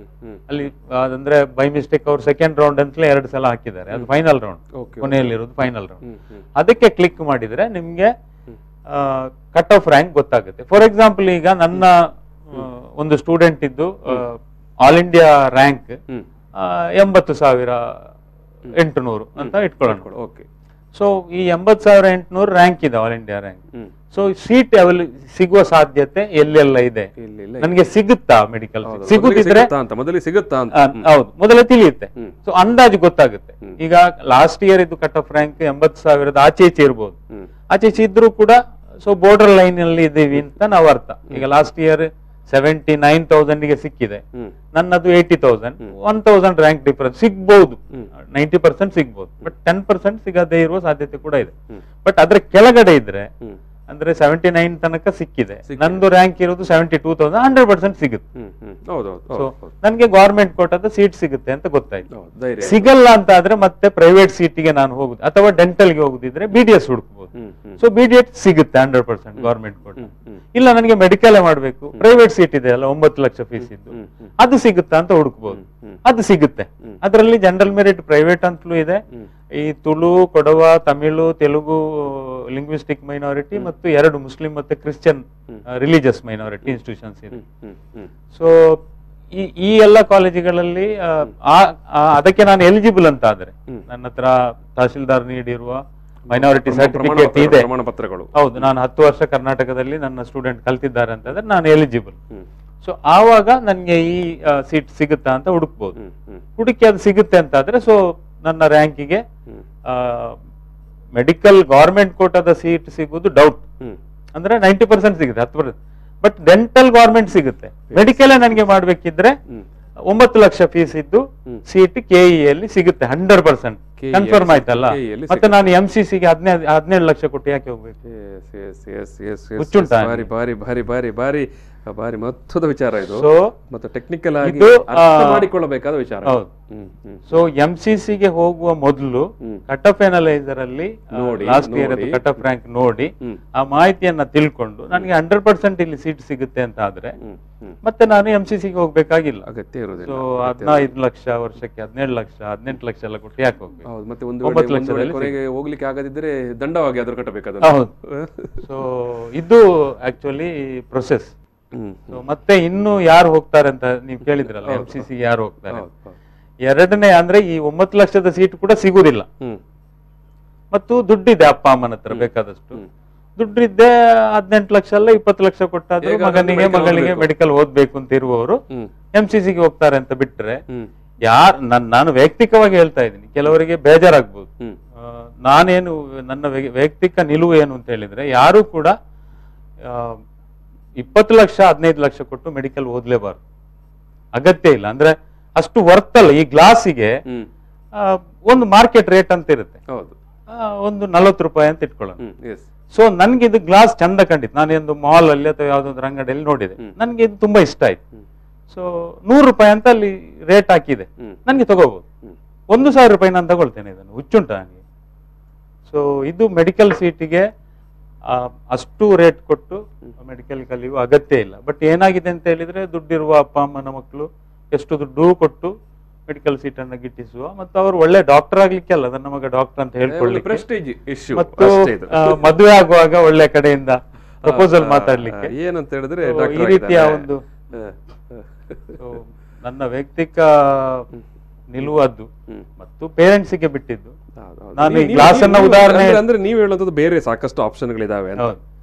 ಅಲ್ಲಿ ಅಂದ್ರೆ ಬೈ ಮಿಸ್ಟೇಕ್ ಅವ್ರು ಸೆಕೆಂಡ್ ರೌಂಡ್ ಅಂತಲೇ ಎರಡು ಸಲ ಹಾಕಿದ್ದಾರೆ. ಅದು ಫೈನಲ್ ರೌಂಡ್ ಓಕೆ ಕೊನೆಯಲ್ಲಿರೋದು ಫೈನಲ್ ರೌಂಡ್ ಅದಕ್ಕೆ ಕ್ಲಿಕ್ ಮಾಡಿದ್ರೆ ನಿಮ್ಗೆ ಕಟ್ ಆಫ್ ರ್ಯಾಂಕ್ ಗೊತ್ತಾಗುತ್ತೆ. ಫಾರ್ ಎಕ್ಸಾಂಪಲ್ ಈಗ ನನ್ನ ಒಂದು ಸ್ಟೂಡೆಂಟ್ ಇದ್ದು ಆಲ್ ಇಂಡಿಯಾ ರ್ಯಾಂಕ್ ಎಂಬತ್ತು ಸಾವಿರ ಎಂಟುನೂರು ಅಂತ ಇಟ್ಕೊಳ್ಳೋಣ. ಓಕೆ ಸೊ ಈ ಎಂಬತ್ತು ಸಾವಿರ ಎಂಟುನೂರು ರ್ಯಾಂಕ್ ಇದೆ all India rank so seat avail ಸಿಗುವ ಸಾಧ್ಯತೆ ಎಲ್ಲೆಲ್ಲ ಇದೆ. ನನಗೆ ಸಿಗುತ್ತಾ ಮೆಡಿಕಲ್. ಸಿಗುತ್ತಿದ್ರೆ ಸಿಗುತ್ತಾ ಹೌದು ಮೊದಲೇ ತಿಳಿಯುತ್ತೆ. ಸೊ ಅಂದಾಜು ಗೊತ್ತಾಗುತ್ತೆ. ಈಗ ಲಾಸ್ಟ್ ಇಯರ್ ಇದು ಕಟ್ ಆಫ್ ರ್ಯಾಂಕ್ ಎಂಬತ್ತು ಸಾವಿರದ ಆಚೆ ಈಚೆ ಇರ್ಬೋದು. ಆಚೆ ಈಚೆ ಇದ್ರೂ ಕೂಡ ಸೊ ಬೋರ್ಡರ್ ಲೈನ್ ಅಲ್ಲಿ ಇದ್ದೀವಿ ಅಂತ ನಾವು ಅರ್ಥ. ಈಗ ಲಾಸ್ಟ್ ಇಯರ್ ಸೆವೆಂಟಿ ನೈನ್ ತೌಸಂಡ್ಗೆ ಸಿಕ್ಕಿದೆ. ನನ್ನದು eighty thousand one thousand rank difference ಸಿಗ್ಬಹುದು ನೈಂಟಿ ಪರ್ಸೆಂಟ್ ಸಿಗ್ಬಹುದು ಬಟ್ ಟೆನ್ ಪರ್ಸೆಂಟ್ ಸಿಗದೇ ಇರುವ ಸಾಧ್ಯತೆ ಕೂಡ ಇದೆ. ಬಟ್ ಅದ್ರ ಕೆಳಗಡೆ ಇದ್ರೆ ಅಂದ್ರೆ ಸೆವೆಂಟಿ ನೈನ್ ತನಕ ಸಿಕ್ಕಿದೆ. ನಂದು ರ್ಯಾಂಕ್ ಇರೋದು seventy two thousand hundred percent ಸಿಗುತ್ತೆ ಸೊ ನನ್ಗೆ ಗೌರ್ಮೆಂಟ್ ಕೋಟಾದ ಸೀಟ್ ಸಿಗುತ್ತೆ ಅಂತ ಗೊತ್ತಾಯ್ತು. ಸಿಗಲ್ಲ ಅಂತ ಆದ್ರೆ ಮತ್ತೆ ಪ್ರೈವೇಟ್ ಸೀಟಿಗೆ ನಾನು ಹೋಗುದು ಅಥವಾ ಡೆಂಟಲ್ಗೆ ಹೋಗುದಿದ್ರೆ ಬಿ ಡಿ ಎಸ್ ಹುಡುಕ್ಬೋದು. ಸೊ ಎಸ್ ಸಿಗುತ್ತೆ ಹಂಡ್ರೆಡ್ ಪರ್ಸೆಂಟ್ ಗೌರ್ಮೆಂಟ್ ಕೂಡ ಇಲ್ಲ ನನಗೆ ಮೆಡಿಕಲ್ ಮಾಡಬೇಕು ಪ್ರೈವೇಟ್ ಸೀಟ್ ಇದೆ ಅಲ್ಲ ಒಂಬತ್ತು ಲಕ್ಷ ಫೀಸ್ ಇದ್ದು. ಅದು ಸಿಗುತ್ತಾ ಅಂತ ಹುಡುಕಬಹುದು ಅದು ಸಿಗುತ್ತೆ. ಅದರಲ್ಲಿ ಜನರಲ್ ಮೆರಿಟ್ ಪ್ರೈವೇಟ್ ಅಂತಲೂ ಇದೆ. ಈ ತುಳು ಕೊಡವ ತಮಿಳು ತೆಲುಗು ಲಿಂಗ್ವಿಸ್ಟಿಕ್ ಮೈನಾರಿಟಿ ಮತ್ತು ಎರಡು ಮುಸ್ಲಿಂ ಮತ್ತೆ ಕ್ರಿಶ್ಚಿಯನ್ ರಿಲಿಜಿಯಸ್ ಮೈನಾರಿಟಿ ಇನ್ಸ್ಟಿಟ್ಯೂಷನ್ಸ್ ಇದೆ. ಸೊ ಈ ಈ ಎಲ್ಲ ಕಾಲೇಜುಗಳಲ್ಲಿ ಅದಕ್ಕೆ ನಾನು ಎಲಿಜಿಬಲ್ ಅಂತ ಆದ್ರೆ. ನನ್ನ ಹತ್ರ ತಹಶೀಲ್ದಾರ್ ನೀಡಿರುವ ಮೈನಾರಿಟಿ ಸರ್ಟಿಫಿಕೇಟ್ ಇದೆ. ಪ್ರಮಾಣ ಪತ್ರಗಳು. ಹೌದು ನಾನು ಹತ್ತು ವರ್ಷ ಕರ್ನಾಟಕದಲ್ಲಿ ನನ್ನ ಸ್ಟೂಡೆಂಟ್ ಕಲ್ತಿದ್ದಾರೆ ಅಂತಂದ್ರೆ ನಾನು ಎಲಿಜಿಬಲ್ ಸೊ ಆವಾಗ ನನಗೆ ಈ ಸೀಟ್ ಸಿಗುತ್ತಾ ಅಂತ ಹುಡುಕ್ಬೋದು. ಹುಡುಕಿ ಅದು ಸಿಗುತ್ತೆ ಅಂತ ಆದ್ರೆ ಸೊ ನನ್ನ ರ್ಯಾಂಕಿಗೆ ಮೆಡಿಕಲ್ ಗೌರ್ಮೆಂಟ್ ಕೋಟಾದ ಸೀಟ್ ಸಿಗುವುದು ಡೌಟ್ ಅಂದ್ರೆ ನೈಂಟಿ ಪರ್ಸೆಂಟ್ ಸಿಗುತ್ತೆ ಹತ್ತು ಪರ್ಸೆಂಟ್ ಬಟ್ ಡೆಂಟಲ್ ಗೌರ್ಮೆಂಟ್ ಸಿಗುತ್ತೆ. ಮೆಡಿಕಲ್ ನನಗೆ ಮಾಡ್ಬೇಕಿದ್ರೆ ಒಂಬತ್ತು ಲಕ್ಷ ಫೀಸ್ ಇದ್ದು. ಸೀಟ್ ಕೆಇ ಅಲ್ಲಿ ಸಿಗುತ್ತೆ ಹಂಡ್ರೆಡ್ ಪರ್ಸೆಂಟ್ ಕನ್ಫರ್ಮ್ ಆಯ್ತಲ್ಲ? ಮತ್ತೆ ನಾನು ಎಂ ಸಿ ಸಿಗೆ ಹದಿನೈದು ಹದಿನೇಳು ಲಕ್ಷ ಕೊಟ್ಟು ಯಾಕೆ ಹೋಗ್ಬೇಕು? ಬಾರಿ ಬಾರಿ ಬಾರಿ ಬಾರಿ. ಬಾರಿ ಮಹತ್ವದ ವಿಚಾರ ಇದು. ಸೊ ಮತ್ತೆ ಟೆಕ್ನಿಕಲ್ ಆಗಿ ಮಾಡಿಕೊಳ್ಳಬೇಕಾದ ವಿಚಾರ. ಸೊ ಎಂ ಸಿ ಸಿಗೆ ಹೋಗುವ ಮೊದಲು. ಕಟ್ ಆಫ್ ಎನಲೈಸರ್ ಅಲ್ಲಿ ನೋಡಿ, last year. Cut off rank ನೋಡಿ ಆ ಮಾಹಿತಿಯನ್ನ ತಿಳ್ಕೊಂಡು ನನಗೆ ಹಂಡ್ರೆಡ್ ಪರ್ಸೆಂಟ್ ಇಲ್ಲಿ ಸೀಟ್ ಸಿಗುತ್ತೆ ಅಂತ ಆದ್ರೆ ಮತ್ತೆ ನಾನು ಎಂ ಸಿ ಸಿಗೆ ಹೋಗ್ಬೇಕಾಗಿಲ್ಲ. ಅಗತ್ಯ ಇರೋದಿಲ್ಲ ಸೊ ಹದಿನೈದು ಲಕ್ಷ ವರ್ಷಕ್ಕೆ ಹದಿನೇಳು ಲಕ್ಷ ಹದಿನೆಂಟು ಲಕ್ಷ ಎಲ್ಲ ಕೊಟ್ಟು ಯಾಕೆ ಹೋಗ್ಬೇಕು? ಹೌದು ಮತ್ತೆ ಒಂದು ಒಂಬತ್ತು ಲಕ್ಷದಲ್ಲಿ ಕೊನೆಗೆ ಹೋಗ್ಲಿಕ್ಕೆ ಆಗದಿದ್ರೆ ದಂಡವಾಗಿ ಅದ್ರ ಕಟ್ಟಬೇಕಾದ್ರೆ ಹೌದು. ಸೊ ಇದು ಆಕ್ಚುಲಿ ಪ್ರೊಸೆಸ್ ಸೊ ಮತ್ತೆ ಇನ್ನು ಯಾರು ಹೋಗ್ತಾರೆ ಅಂತ ನೀವು ಕೇಳಿದ್ರಲ್ಲ ಎಂ ಸಿ ಸಿ ಯಾರು ಹೋಗ್ತಾರೆ. ಎರಡನೇ ಅಂದ್ರೆ ಈ ಒಂಬತ್ತು ಲಕ್ಷದ ಸೀಟ್ ಕೂಡ ಸಿಗುದಿಲ್ಲ. ಮತ್ತು ದುಡ್ಡಿದೆ ಅಪ್ಪ ಅಮ್ಮನ ಹತ್ರ ಬೇಕಾದಷ್ಟು. ದುಡ್ಡಿದ್ದೆ ಹದಿನೆಂಟು ಲಕ್ಷ ಅಲ್ಲ ಇಪ್ಪತ್ತು ಲಕ್ಷ ಕೊಟ್ಟಾದ್ರೆ ಮಗನಿಗೆ ಮಗಳಿಗೆ ಮೆಡಿಕಲ್ ಓದ್ಬೇಕು ಅಂತ ಇರುವವರು ಎಂ ಸಿ ಸಿಗೆ ಹೋಗ್ತಾರೆ ಅಂತ ಬಿಟ್ರೆ ಯಾರ್ ನನ್ ನಾನು ವೈಯಕ್ತಿಕವಾಗಿ ಹೇಳ್ತಾ ಇದ್ದೀನಿ ಕೆಲವರಿಗೆ ಬೇಜಾರಾಗ್ಬೋದು. ನಾನೇನು ನನ್ನ ವೈಯಕ್ತಿಕ ನಿಲುವು ಏನು ಅಂತ ಹೇಳಿದ್ರೆ ಯಾರು ಕೂಡ ಇಪ್ಪತ್ತು ಲಕ್ಷ ಹದಿನೈದು ಲಕ್ಷ ಕೊಟ್ಟು ಮೆಡಿಕಲ್ ಓದ್ಲೇಬಾರ್ದು. ಅಗತ್ಯ ಇಲ್ಲ. ಅಂದ್ರೆ ಅಷ್ಟು ವರ್ತ್ ಅಲ್ಲ. ಈ ಗ್ಲಾಸಿಗೆ ಒಂದು ಮಾರ್ಕೆಟ್ ರೇಟ್ ಅಂತ ಇರುತ್ತೆ. ಹೌದು. ಒಂದು ನಲವತ್ತು ರೂಪಾಯಿ ಅಂತ ಇಟ್ಕೊಳ್ಳೋಣ. ಸೊ ನನ್ಗೆ ಇದು ಗ್ಲಾಸ್ ಚಂದ ಕಂಡಿತ್ತು. ಒಂದು ಮಾಲ್ ಅಲ್ಲಿ ಅಥವಾ ಯಾವ್ದೊಂದು ಅಂಗಡಿಯಲ್ಲಿ ನೋಡಿದೆ. ನನ್ಗೆ ಇದು ತುಂಬಾ ಇಷ್ಟ ಆಯ್ತು. ಸೊ ನೂರು ರೂಪಾಯಿ ಅಂತ ಅಲ್ಲಿ ರೇಟ್ ಹಾಕಿದೆ. ನನ್ಗೆ ತಗೋಬಹುದು. ಒಂದು ಸಾವಿರ ರೂಪಾಯಿ ನಾನು ತಗೊಳ್ತೇನೆ ಇದನ್ನು. ಹುಚ್ಚುಂಟ ನನಗೆ ಸೊ ಇದು ಮೆಡಿಕಲ್ ಸೀಟಿಗೆ ಅಷ್ಟು ರೇಟ್ ಕೊಟ್ಟು ಮೆಡಿಕಲ್ ಕಲಿಯುವ ಅಗತ್ಯ ಇಲ್ಲ. ಬಟ್ ಏನಾಗಿದೆ ಅಂತ ಹೇಳಿದ್ರೆ ದುಡ್ಡಿರುವ ಅಪ್ಪ ಅಮ್ಮನ ಮಕ್ಕಳು ಎಷ್ಟು ದುಡ್ಡು ಕೊಟ್ಟು ಮೆಡಿಕಲ್ ಸೀಟ್ ಅನ್ನ ಗಿಟ್ಟಿಸುವ. ಮತ್ತು ಅವರು ಒಳ್ಳೆ ಡಾಕ್ಟರ್ ಆಗ್ಲಿಕ್ಕೆ ಅಲ್ಲ ನನ್ನ ಮಗ ಡಾಕ್ಟರ್ ಅಂತ ಹೇಳ್ಕೊಳ್ಳಿ ಮತ್ತು ಮದುವೆ ಆಗುವಾಗ ಒಳ್ಳೆ ಕಡೆಯಿಂದ ಪ್ರಪೋಸಲ್ ಮಾತಾಡ್ಲಿಕ್ಕೆ. ಏನಂತ ಹೇಳಿದ್ರೆ ಈ ರೀತಿಯ ಒಂದು ನನ್ನ ವೈಯಕ್ತಿಕ ನಿಲುವದ್ದು. ಮತ್ತು ಪೇರೆಂಟ್ಸಿಗೆ ಬಿಟ್ಟಿದ್ದು. ನಾನು ಈ ಗ್ಲಾಸ್ ಅನ್ನ ಉದಾಹರಣೆ ಅಂದ್ರೆ- ನೀವು ಹೇಳೋದು ಬೇರೆ ಸಾಕಷ್ಟು ಆಪ್ಷನ್ಗಳಿದಾವೆ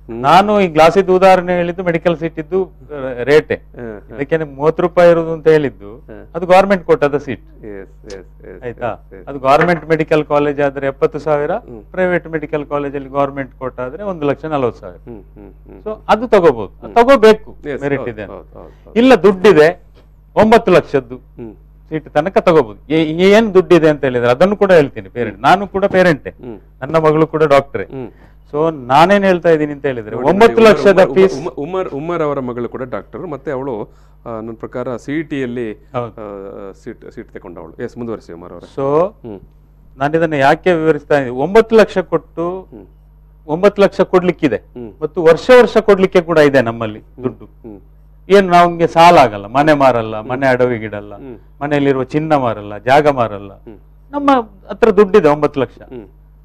ನಾನು ಈ ಗ್ಲಾಸಿದ್ದು ಉದಾಹರಣೆ ಹೇಳಿದ್ದು ಮೆಡಿಕಲ್ ಸೀಟ್ ಇದ್ದು ರೇಟೆ. ಅದಕ್ಕೆ ಮೂವತ್ತು ರೂಪಾಯಿ ಇರುವುದು ಅಂತ ಹೇಳಿದ್ದು ಅದು ಗವರ್ಮೆಂಟ್ ಕೊಟ್ಟದ ಸೀಟ್ ಆಯ್ತಾ. ಅದು ಗವರ್ಮೆಂಟ್ ಮೆಡಿಕಲ್ ಕಾಲೇಜ್ ಆದ್ರೆ ಎಪ್ಪತ್ತು ಸಾವಿರ. ಪ್ರೈವೇಟ್ ಮೆಡಿಕಲ್ ಕಾಲೇಜ್ ಅಲ್ಲಿ ಗವರ್ಮೆಂಟ್ ಕೊಟ್ಟಾದ್ರೆ ಒಂದು ಲಕ್ಷ ನಲವತ್ತು ಸಾವಿರ. ಸೊ ಅದು ತಗೋಬಹುದು ತಗೋಬೇಕು. ಮೆರಿಟ್ ಇದೆ. ಇಲ್ಲ ದುಡ್ಡಿದೆ ಒಂಬತ್ತು ಲಕ್ಷದ್ದು. ಸೀಟ್ ತನಕ ತಗೋಬಹುದು ಏನ್ ದುಡ್ಡಿದೆ ಅಂತ ಹೇಳಿದ್ರೆ ಅದನ್ನು ಕೂಡ ಹೇಳ್ತೀನಿ ಪೇರೆಂಟ್ ನಾನು ಕೂಡ ಪೇರೆಂಟ್. ನನ್ನ ಮಗಳು ಕೂಡ ಡಾಕ್ಟ್ರೆ ಸೊ ನಾನೇನ್ ಹೇಳ್ತಾ ಇದ್ದೀನಿ ಅಂತ ಹೇಳಿದ್ರೆ ಒಂಬತ್ತು ಲಕ್ಷದ ಉಮರ್- ಫೀಸ್ ಉಮರ್- ಉಮರ್ ಅವರ ಮಗಳು ಕೂಡ ಡಾಕ್ಟರ್ ಮತ್ತೆ ಅವಳು ನನ್ನ ಪ್ರಕಾರ ಸಿ ಇ ಟಿಯಲ್ಲಿ ಹೌದು. ಸೀಟ್ ಸೀಟ್ ತಗೊಂಡವಳು. ಎಸ್ ಮುಂದುವರಿಸಿ ಉಮರ್ ಅವರು. ಸೊ ನಾನು ಇದನ್ನ ಯಾಕೆ ವಿವರಿಸ್ತಾ ಇದ್ದೀನಿ? ಒಂಬತ್ತು ಲಕ್ಷ ಕೊಟ್ಟು. ಒಂಬತ್ತು ಲಕ್ಷ ಕೊಡ್ಲಿಕ್ಕಿದೆ. ಮತ್ತು ವರ್ಷ ವರ್ಷ ಕೊಡ್ಲಿಕ್ಕೆ ಕೂಡ ಇದೆ ನಮ್ಮಲ್ಲಿ ದುಡ್ಡು. ಏನು ನಮ್ಗೆ ಸಾಲ ಆಗಲ್ಲ ಮನೆ ಮಾರಲ್ಲ ಮನೆ ಅಡವಿಗಿಡಲ್ಲ. ಮನೆಯಲ್ಲಿರುವ ಚಿನ್ನ ಮಾರಲ್ಲ ಜಾಗ ಮಾರಲ್ಲ. ನಮ್ಮ ಹತ್ರ ದುಡ್ಡಿದೆ ಒಂಬತ್ತು ಲಕ್ಷ.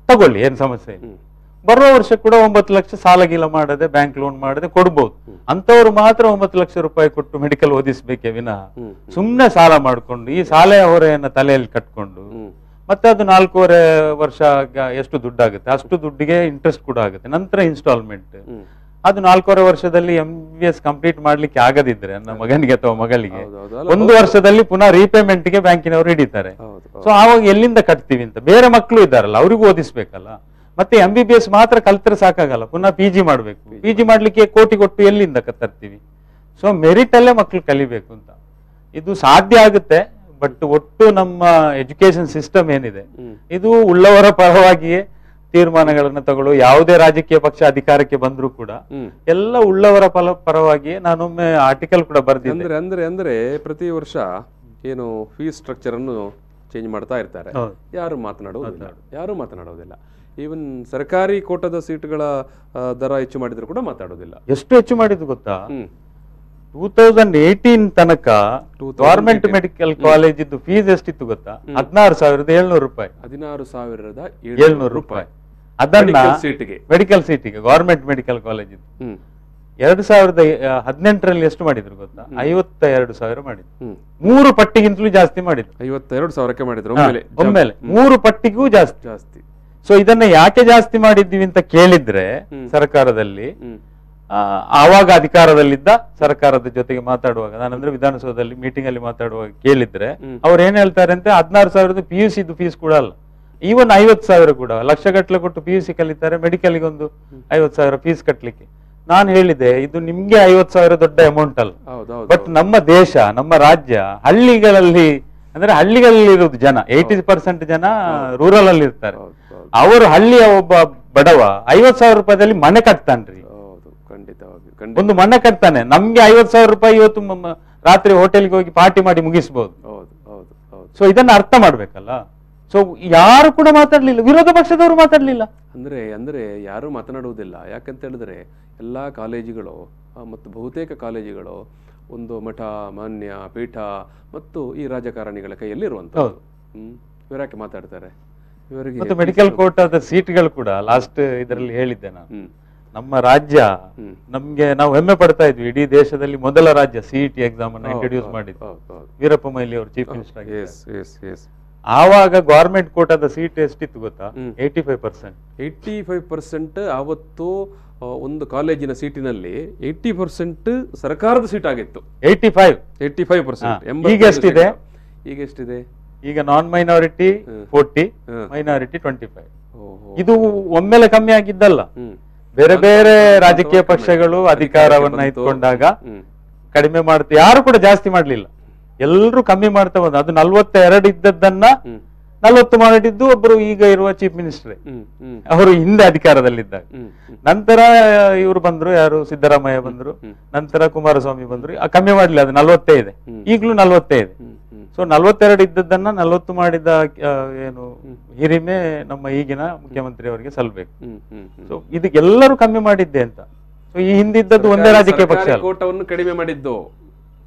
ತಗೊಳ್ಳಿ ಏನ್ ಸಮಸ್ಯೆ ಇಲ್ಲ. ಬರುವ ವರ್ಷ ಕೂಡ ಒಂಬತ್ತು ಲಕ್ಷ ಸಾಲ ಗೀಲ ಮಾಡದೆ ಬ್ಯಾಂಕ್ ಲೋನ್ ಮಾಡದೆ ಕೊಡ್ಬೋದು. ಅಂತವ್ರು ಮಾತ್ರ ಒಂಬತ್ತು ಲಕ್ಷ ರೂಪಾಯಿ ಕೊಟ್ಟು ಮೆಡಿಕಲ್ ಓದಿಸ್ಬೇಕೆ ವಿನಃ. ಸುಮ್ಮನೆ ಸುಮ್ನೆ ಸಾಲ ಮಾಡ್ಕೊಂಡು ಈ ಸಾಲ ಹೊರೆಯನ್ನ ತಲೆಯಲ್ಲಿ ಕಟ್ಕೊಂಡು ಮತ್ತೆ ಅದು ನಾಲ್ಕೂವರೆ ವರ್ಷ ಎಷ್ಟು ದುಡ್ಡಾಗುತ್ತೆ? ಅಷ್ಟು ದುಡ್ಡಿಗೆ ಇಂಟ್ರೆಸ್ಟ್ ಕೂಡ ಆಗುತ್ತೆ. ನಂತರ ಇನ್ಸ್ಟಾಲ್ಮೆಂಟ್ ಅದು ನಾಲ್ಕೂವರೆ ವರ್ಷದಲ್ಲಿ ಎಂ ಬಿ ಎಸ್ ಕಂಪ್ಲೀಟ್ ಮಾಡ್ಲಿಕ್ಕೆ ಆಗದಿದ್ರೆ ನನ್ನ ಮಗನಿಗೆ ಅಥವಾ ಮಗಳಿಗೆ. ಒಂದು ವರ್ಷದಲ್ಲಿ ಪುನಃ ರೀಪೇಮೆಂಟ್ಗೆ ಬ್ಯಾಂಕಿನವರು ಹಿಡಿತಾರೆ. ಸೊ ಆವಾಗ ಎಲ್ಲಿಂದ ಕಟ್ತೀವಿ ಅಂತ? ಬೇರೆ ಮಕ್ಕಳು ಇದ್ದಾರಲ್ಲ ಅವ್ರಿಗೂ ಓದಿಸ್ಬೇಕಲ್ಲ. ಮತ್ತೆ ಎಂ ಬಿ ಬಿ ಎಸ್ ಮಾತ್ರ ಕಲ್ತ್ರೆ ಸಾಕಾಗಲ್ಲ ಪುನಃ ಪಿ ಜಿ ಮಾಡ್ಬೇಕು. ಪಿ ಜಿ ಮಾಡ್ಲಿಕ್ಕೆ ಕೋಟಿ ಕೊಟ್ಟು ಎಲ್ಲಿಂದ ಕತ್ತರ್ತೀವಿ ತರ್ತೀವಿ? ಸೊ ಮೆರಿಟ್ ಅಲ್ಲೇ ಮಕ್ಕಳು ಕಲಿಬೇಕು ಅಂತ. ಇದು ಸಾಧ್ಯ ಆಗುತ್ತೆ ಬಟ್ ಒಟ್ಟು ನಮ್ಮ ಎಜುಕೇಶನ್ ಸಿಸ್ಟಮ್ ಏನಿದೆ ಇದು ಉಳ್ಳವರ ಪರವಾಗಿಯೇ ತೀರ್ಮಾನಗಳನ್ನು ತಗೊಳ್ಳು ಯಾವುದೇ ರಾಜಕೀಯ ಪಕ್ಷ ಅಧಿಕಾರಕ್ಕೆ ಬಂದರೂ ಕೂಡ ಎಲ್ಲ ಉಳ್ಳವರ ಫಲ ಪರವಾಗಿ ನಾನೊಮ್ಮೆ ಆರ್ಟಿಕಲ್ ಕೂಡ ಬರ್ದಿದ್ದೆ. ಅಂದ್ರೆ ಅಂದ್ರೆ ಅಂದ್ರೆ ಪ್ರತಿ ವರ್ಷ ಏನು ಫೀಸ್ ಸ್ಟ್ರಕ್ಚರ್ ಅನ್ನು ಚೇಂಜ್ ಮಾಡ್ತಾ ಇರ್ತಾರೆ. ಯಾರು ಮಾತನಾಡುವುದಿಲ್ಲ. ಯಾರು ಮಾತನಾಡುವುದಿಲ್ಲ. ಈವನ್ ಸರ್ಕಾರಿ ಕೋಟದ ಸೀಟ್ಗಳ ದರ ಹೆಚ್ಚು ಮಾಡಿದ್ರು ಕೂಡ ಮಾತಾಡೋದಿಲ್ಲ ಎಷ್ಟು ಹೆಚ್ಚು ಮಾಡಿದ್ರು ಗೊತ್ತಾ? ಟೂ ತೌಸಂಡ್ ಏಯ್ಟೀನ್ ತನಕ 2018 ಗವರ್ಮೆಂಟ್ ಮೆಡಿಕಲ್ ಕಾಲೇಜಿದ್ದು ಫೀಸ್ ಎಷ್ಟಿತ್ತು ಗೊತ್ತಾ? ಹದಿನಾರು ಸಾವಿರದ ಏಳ್ನೂರು ರೂಪಾಯಿ. ಹದಿನಾರು ಸಾವಿರದ ಏಳ್ನೂರು ರೂಪಾಯಿ. ಅದನ್ನ ಸೀಟ್ಗೆ ಮೆಡಿಕಲ್ ಸೀಟಿಗೆ ಗವರ್ಮೆಂಟ್ ಮೆಡಿಕಲ್ ಕಾಲೇಜ್ ಎರಡು ಸಾವಿರದ ಹದಿನೆಂಟರಲ್ಲಿ ಎಷ್ಟು ಮಾಡಿದ್ರು ಗೊತ್ತಾ? ಐವತ್ತ ಎರಡು ಸಾವಿರ ಮಾಡಿದ್ರು. ಮೂರು ಪಟ್ಟಿಗಿಂತಲೂ ಜಾಸ್ತಿ ಮಾಡಿದ್ರು. ಐವತ್ತೆರಡು ಸಾವಿರಕ್ಕೆ ಮಾಡಿದ್ರು ಒಮ್ಮೆಲೆ. ಮೂರು ಪಟ್ಟಿಗೂ ಜಾಸ್ತಿ. ಜಾಸ್ತಿ. ಸೊ ಇದನ್ನ ಯಾಕೆ ಜಾಸ್ತಿ ಮಾಡಿದ್ವಿ ಅಂತ ಕೇಳಿದ್ರೆ ಸರ್ಕಾರದಲ್ಲಿ ಆವಾಗ ಅಧಿಕಾರದಲ್ಲಿದ್ದ ಸರ್ಕಾರದ ಜೊತೆಗೆ ಮಾತಾಡುವಾಗ ನಾನಂದ್ರೆ ವಿಧಾನಸೌಧದಲ್ಲಿ ಮೀಟಿಂಗ್ ಅಲ್ಲಿ ಮಾತಾಡುವಾಗ ಕೇಳಿದ್ರೆ ಅವ್ರು ಏನ್ ಹೇಳ್ತಾರೆ ಅಂತ ಹದಿನಾರು ಸಾವಿರದ ಪಿ ಯು ಸಿ ಫೀಸ್ ಕೂಡ ಅಲ್ಲ. ಈವನ್ ಐವತ್ತು ಸಾವಿರ ಕೂಡ. ಲಕ್ಷ ಗಟ್ಟಲೆ ಕೊಟ್ಟು ಪಿ ಯು ಸಿ ಕಲಿತಾರೆ ಮೆಡಿಕಲ್ಗೆ ಒಂದು ಐವತ್ತು ಸಾವಿರ ಫೀಸ್ ಕಟ್ಟಲಿಕ್ಕೆ ನಾನು ಹೇಳಿದೆ ಇದು ನಿಮ್ಗೆ ಐವತ್ತು ಸಾವಿರ ದೊಡ್ಡ ಅಮೌಂಟ್ ಅಲ್ಲ. ಬಟ್ ನಮ್ಮ ದೇಶ ನಮ್ಮ ರಾಜ್ಯ ಹಳ್ಳಿಗಳಲ್ಲಿ ಅಂದ್ರೆ ಹಳ್ಳಿಗಳಲ್ಲಿ ಇರೋದು ಜನ. ಏಯ್ಟಿ ಪರ್ಸೆಂಟ್ ಜನ ರೂರಲ್ ಅಲ್ಲಿ ಇರ್ತಾರೆ. ಅವರು ಹಳ್ಳಿಯ ಒಬ್ಬ ಬಡವ ಐವತ್ ಸಾವಿರ ರೂಪಾಯಿದಲ್ಲಿ ಮನೆ ಕಟ್ತಾನ್ರಿ. ಹೌದು ಖಂಡಿತವಾಗಿ ಖಂಡಿತ. ಒಂದು ಮನೆ ಕಟ್ತಾನೆ. ನಮ್ಗೆ ಐವತ್ ಸಾವಿರ ರೂಪಾಯಿ ಇವತ್ತು ರಾತ್ರಿ ಹೋಟೆಲ್ಗೆ ಹೋಗಿ ಪಾರ್ಟಿ ಮಾಡಿ ಮುಗಿಸ್ಬೋದು. ಹೌದು ಹೌದು ಹೌದು. ಸೊ ಇದನ್ನ ಅರ್ಥ ಮಾಡ್ಬೇಕಲ್ಲ? ಸೊ ಯಾರು ಕೂಡ ಮಾತಾಡ್ಲಿಲ್ಲ. ವಿರೋಧ ಪಕ್ಷದವರು ಮಾತಾಡ್ಲಿಲ್ಲ. ಅಂದ್ರೆ ಅಂದ್ರೆ ಯಾರು ಮಾತನಾಡುವುದಿಲ್ಲ. ಯಾಕಂತ ಹೇಳಿದ್ರೆ ಎಲ್ಲಾ ಕಾಲೇಜುಗಳು ಮತ್ತು ಬಹುತೇಕ ಕಾಲೇಜುಗಳು ಒಂದು ಮಠ ಮಾನ್ಯ ಪೀಠ ಮತ್ತು ಈ ರಾಜಕಾರಣಿಗಳ ಕೈಯಲ್ಲಿರುವಂತ. ಹ್ಮ್. ಮಾತಾಡ್ತಾರೆ? ಇವರಿಗೆ ಮತ್ತು ಮೆಡಿಕಲ್ ಕೋಟಾದ ಸೀಟ್ಗಳು ಕೂಡ ಲಾಸ್ಟ್ ಇದರಲ್ಲಿ ಹೇಳಿದ್ದೆ ನಾನು. ನಮ್ಮ ರಾಜ್ಯ. ನಮ್ಗೆ ನಾವು ಹೆಮ್ಮೆ ಪಡ್ತಾ ಇದ್ವಿ. ಇಡೀ ದೇಶದಲ್ಲಿ ಮೊದಲ ರಾಜ್ಯ ಸಿಇಟಿ ಎಕ್ಸಾಮ್ ಅನ್ನು ಇಂಟ್ರೊಡ್ಯೂಸ್ ಮಾಡಿದ್ವಿ ವೀರಪ್ಪ ಮೊಯ್ಲಿ ಅವರು ಚೀಫ್ ಮಿನಿಸ್ಟರ್ ಆವಾಗ ಗೌರ್ಮೆಂಟ್ ಕೋಟಾದ ಸೀಟ್ ಎಷ್ಟಿತ್ತು ಗೊತ್ತಾ. Eighty five percent eighty five percent ಆವತ್ತು ಒಂದು ಕಾಲೇಜಿನ ಸೀಟಿನಲ್ಲಿ ಏಯ್ಟಿ ಪರ್ಸೆಂಟ್ ಸರ್ಕಾರದ ಸೀಟ್ ಆಗಿತ್ತು. Eighty five eighty five percent. ಈಗ ಎಷ್ಟಿದೆ? ಈಗ ಎಷ್ಟಿದೆ? ಈಗ non minority. Forty. Minority twenty five ಇದು ಒಮ್ಮೆಲೆ ಕಮ್ಮಿ ಆಗಿದ್ದಲ್ಲ. ಬೇರೆ ಬೇರೆ ರಾಜಕೀಯ ಪಕ್ಷಗಳು. ಅಧಿಕಾರವನ್ನ ಇಟ್ಕೊಂಡಾಗ ಕಡಿಮೆ ಮಾಡ್ತಾ ಯಾರು ಕೂಡ ಜಾಸ್ತಿ ಮಾಡ್ಲಿಲ್ಲ. ಎಲ್ಲರೂ ಕಮ್ಮಿ ಮಾಡ್ತಾ ಬಂದ ಅದು ನಲ್ವತ್ತ ಎರಡು ಇದ್ದದ್ದನ್ನ ನಲ್ವತ್ತು ಮಾಡಿದ್ದು ಒಬ್ರು ಈಗ ಇರುವ ಚೀಫ್ ಮಿನಿಸ್ಟರ್ ಅವರು ಹಿಂದೆ ಅಧಿಕಾರದಲ್ಲಿದ್ದಾಗ ನಂತರ ಇವರು ಬಂದ್ರು ಯಾರು? ಸಿದ್ದರಾಮಯ್ಯ ಬಂದ್ರು. ನಂತರ ಕುಮಾರಸ್ವಾಮಿ ಬಂದ್ರು. ಕಮ್ಮಿ ಮಾಡ್ಲಿಲ್ಲ ಅದು ನಲ್ವತ್ತೇ ಇದೆ. ಈಗಲೂ ನಲ್ವತ್ತೇ ಇದೆ. ಸೊ ನಲ್ವತ್ತೆರಡು ಇದ್ದದ್ದನ್ನ ನಲ್ವತ್ತು ಮಾಡಿದ ಏನು ಹಿರಿಮೆ ನಮ್ಮ ಈಗಿನ ಮುಖ್ಯಮಂತ್ರಿ ಅವರಿಗೆ ಸಲ್ಬೇಕು. ಸೊ ಇದಕ್ಕೆಲ್ಲರೂ ಕಮ್ಮಿ ಮಾಡಿದ್ದೆ ಅಂತ. ಸೊ ಈ ಹಿಂದಿದ್ದದ್ದು ಒಂದೇ ರಾಜಕೀಯ ಪಕ್ಷ ಕಡಿಮೆ ಮಾಡಿದ್ದು.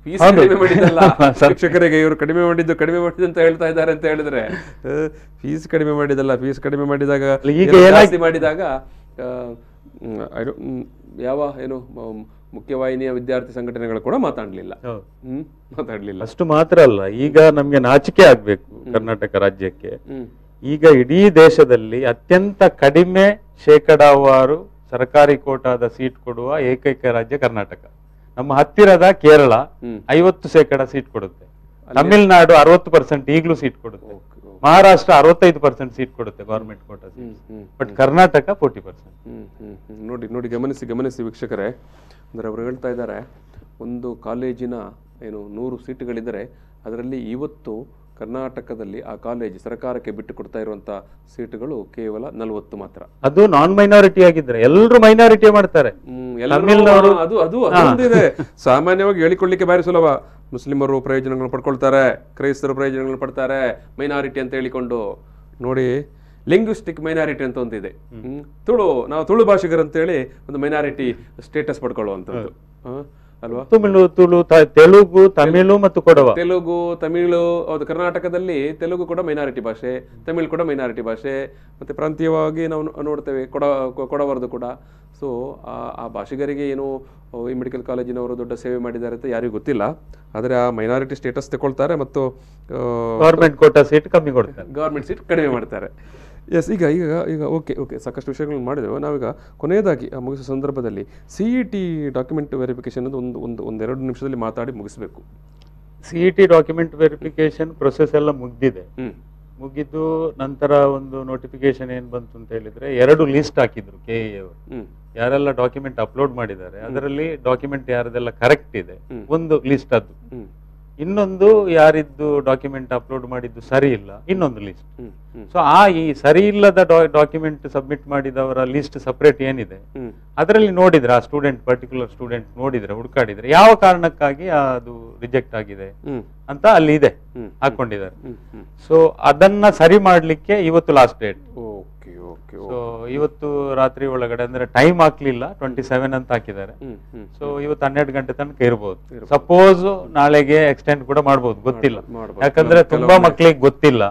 ಫೀಸ್ ಕಡಿಮೆ ಮಾಡಿದ್ದಲ್ಲ. ಶಿಕ್ಷಕರಿಗೆ ಇವರು ಕಡಿಮೆ ಮಾಡಿದ್ದು ಕಡಿಮೆ ಮಾಡಿದ್ದು ಅಂತ ಹೇಳ್ತಾ ಇದ್ದಾರೆ ಅಂತ ಹೇಳಿದ್ರೆ ಫೀಸ್ ಕಡಿಮೆ ಮಾಡಿದಲ್ಲ ಫೀಸ್ ಕಡಿಮೆ ಮಾಡಿದಾಗ ಜಾಸ್ತಿ ಮಾಡಿದಾಗ ಯಾವ ಏನು ಮುಖ್ಯವಾಹಿನಿಯ ವಿದ್ಯಾರ್ಥಿ ಸಂಘಟನೆಗಳು ಕೂಡ ಮಾತಾಡ್ಲಿಲ್ಲ. ಹ್ಮ್ ಮಾತಾಡ್ಲಿಲ್ಲ. ಅಷ್ಟು ಮಾತ್ರ ಅಲ್ಲ. ಈಗ ನಮ್ಗೆ ನಾಚಿಕೆ ಆಗ್ಬೇಕು ಕರ್ನಾಟಕ ರಾಜ್ಯಕ್ಕೆ. ಈಗ ಇಡೀ ದೇಶದಲ್ಲಿ ಅತ್ಯಂತ ಕಡಿಮೆ ಶೇಕಡಾವಾರು ಸರ್ಕಾರಿ ಕೋಟಾದ ಸೀಟ್ ಕೊಡುವ ಏಕೈಕ ರಾಜ್ಯ ಕರ್ನಾಟಕ. ನಮ್ಮ ಹತ್ತಿರದ ಕೇರಳ ಹ್ಮ್. ಐವತ್ತು ಶೇಕಡ ಸೀಟ್ ಕೊಡುತ್ತೆ ತಮಿಳುನಾಡು ಅರವತ್ತು ಪರ್ಸೆಂಟ್ ಈಗಲೂ ಸೀಟ್ ಕೊಡುತ್ತೆ. ಮಹಾರಾಷ್ಟ್ರ ಅರವತ್ತೈದು ಪರ್ಸೆಂಟ್ ಸೀಟ್ ಕೊಡುತ್ತೆ government quota but Karnataka forty percent. ನೋಡಿ ನೋಡಿ ಗಮನಿಸಿ ಗಮನಿಸಿ ವೀಕ್ಷಕರೇ ಅಂದರೆ ಅವರು ಹೇಳ್ತಾ ಇದ್ದಾರೆ ಒಂದು ಕಾಲೇಜಿನ ಏನು ನೂರು ಸೀಟ್ಗಳಿದ್ದರೆ ಅದರಲ್ಲಿ ಇವತ್ತು ಕರ್ನಾಟಕದಲ್ಲಿ ಆ ಕಾಲೇಜ್ ಸರ್ಕಾರಕ್ಕೆ ಬಿಟ್ಟು ಕೊಡ್ತಾ ಇರುವಂತಹ ಸೀಟುಗಳು ಕೇವಲ ನಲವತ್ತು ಮಾತ್ರ. ಅದು ನಾನ್ ಮೈನಾರಿಟಿ ಆಗಿದ್ರೆ ಎಲ್ಲರೂ ಮೈನಾರಿಟಿ ಮಾಡ್ತಾರೆ. ಅದು ಅದು ಸಾಮಾನ್ಯವಾಗಿ ಹೇಳಿಕೊಳ್ಳಿಕ್ಕೆ ಬಾರಿ ಸುಲಭ. ಮುಸ್ಲಿಮರು ಪ್ರಯೋಜನಗಳು ಪಡ್ಕೊಳ್ತಾರೆ ಕ್ರೈಸ್ತರು ಪ್ರಯೋಜನಗಳು ಪಡ್ತಾರೆ ಮೈನಾರಿಟಿ ಅಂತ ಹೇಳಿಕೊಂಡು. ನೋಡಿ ಲಿಂಗ್ವಿಸ್ಟಿಕ್ ಮೈನಾರಿಟಿ ಅಂತ ಒಂದಿದೆ. ತುಳು ನಾವು ತುಳು ಭಾಷಿಗರು ಅಂತೇಳಿ ಒಂದು ಮೈನಾರಿಟಿ ಸ್ಟೇಟಸ್ ಪಡ್ಕೊಳ್ಳುವಂಥದ್ದು. ಹ? ಅಲ್ವಾ? ತುಮಿಳು ತುಳು ತೆಲುಗು ತಮಿಳು ಮತ್ತು ಕೊಡವ. ತೆಲುಗು ತಮಿಳು ಹೌದು ಕರ್ನಾಟಕದಲ್ಲಿ ತೆಲುಗು ಕೂಡ ಮೈನಾರಿಟಿ ಭಾಷೆ ತಮಿಳು ಕೂಡ ಮೈನಾರಿಟಿ ಭಾಷೆ ಮತ್ತೆ ಪ್ರಾಂತೀಯವಾಗಿ ನಾವು ನೋಡ್ತೇವೆ ಕೊಡ ಕೊಡವರದು ಕೂಡ. ಸೊ ಆ ಭಾಷಿಗರಿಗೆ ಏನು ಈ ಮೆಡಿಕಲ್ ಕಾಲೇಜಿನವರು ದೊಡ್ಡ ಸೇವೆ ಮಾಡಿದ್ದಾರೆ ಅಂತ ಯಾರಿಗೂ ಗೊತ್ತಿಲ್ಲ. ಆದರೆ ಆ ಮೈನಾರಿಟಿ ಸ್ಟೇಟಸ್ ತಗೊಳ್ತಾರೆ ಮತ್ತು ಗೌರ್ಮೆಂಟ್ ಕೋಟಾ ಸೀಟ್ ಕಮ್ಮಿ ಕೊಡ್ತಾರೆ. ಗೌರ್ಮೆಂಟ್ ಸೀಟ್ ಕಡಿಮೆ ಮಾಡ್ತಾರೆ. ಎಸ್ ಈಗ ಈಗ ಈಗ ಓಕೆ ಓಕೆ ಸಾಕಷ್ಟು ವಿಷಯಗಳನ್ನು ಮಾಡಿದೆವು. ನಾವೀಗ ಕೊನೆಯದಾಗಿ ಆ ಮುಗಿಸೋ ಸಂದರ್ಭದಲ್ಲಿ C E T document verification ಒಂದು ಒಂದು ಎರಡು ನಿಮಿಷದಲ್ಲಿ ಮಾತಾಡಿ ಮುಗಿಸಬೇಕು. C E T document verification process ಎಲ್ಲ ಮುಗ್ದಿದೆ. ಮುಗಿದು ನಂತರ ಒಂದು ನೋಟಿಫಿಕೇಶನ್ ಏನು ಬಂತು ಅಂತ ಹೇಳಿದ್ರೆ ಎರಡು ಲಿಸ್ಟ್ ಹಾಕಿದ್ರು ಕೆ ಅವರು. ಹ್ಮ್. ಯಾರೆಲ್ಲ ಡಾಕ್ಯುಮೆಂಟ್ ಅಪ್ಲೋಡ್ ಮಾಡಿದ್ದಾರೆ ಅದರಲ್ಲಿ ಡಾಕ್ಯುಮೆಂಟ್ ಯಾರದೆಲ್ಲ ಕರೆಕ್ಟ್ ಇದೆ ಒಂದು ಲಿಸ್ಟ್ ಅದು. ಇನ್ನೊಂದು ಯಾರಿದ್ದು ಡಾಕ್ಯುಮೆಂಟ್ ಅಪ್ಲೋಡ್ ಮಾಡಿದ್ದು ಸರಿ ಇಲ್ಲ ಇನ್ನೊಂದು ಲಿಸ್ಟ್ ಸೊ ಆ ಈ ಸರಿ ಇಲ್ಲದ ಡಾಕ್ಯುಮೆಂಟ್ ಸಬ್ಮಿಟ್ ಮಾಡಿದವರ ಲಿಸ್ಟ್ ಸಪ್ರೇಟ್ ಏನಿದೆ ಅದರಲ್ಲಿ ನೋಡಿದ್ರೆ ಆ ಸ್ಟೂಡೆಂಟ್ ಪರ್ಟಿಕ್ಯುಲರ್ ಸ್ಟೂಡೆಂಟ್ ನೋಡಿದ್ರೆ ಹುಡುಕಾಡಿದ್ರೆ ಯಾವ ಕಾರಣಕ್ಕಾಗಿ ಅದು ರಿಜೆಕ್ಟ್ ಆಗಿದೆ ಅಂತ ಅಲ್ಲಿ ಇದೆ ಹಾಕೊಂಡಿದ್ದಾರೆ. ಸೊ ಅದನ್ನ ಸರಿ ಮಾಡ್ಲಿಕ್ಕೆ ಇವತ್ತು ಲಾಸ್ಟ್ ಡೇಟ್ ಸೊ ಇವತ್ತು ರಾತ್ರಿ ಒಳಗಡೆ ಅಂದ್ರೆ ಟೈಮ್ ಹಾಕ್ಲಿಲ್ಲ ಟ್ವೆಂಟಿ ಸೆವೆನ್ ಅಂತ ಹಾಕಿದ್ದಾರೆ. ಸೊ ಇವತ್ತು ಹನ್ನೆರಡು ಗಂಟೆ ತನಕ ಇರ್ಬೋದು. ಸಪೋಸ್ ನಾಳೆಗೆ ಎಕ್ಸ್ಟೆಂಡ್ ಕೂಡ ಮಾಡ್ಬೋದು ಗೊತ್ತಿಲ್ಲ. ಯಾಕಂದ್ರೆ ತುಂಬಾ ಮಕ್ಳಿಗೆ ಗೊತ್ತಿಲ್ಲ.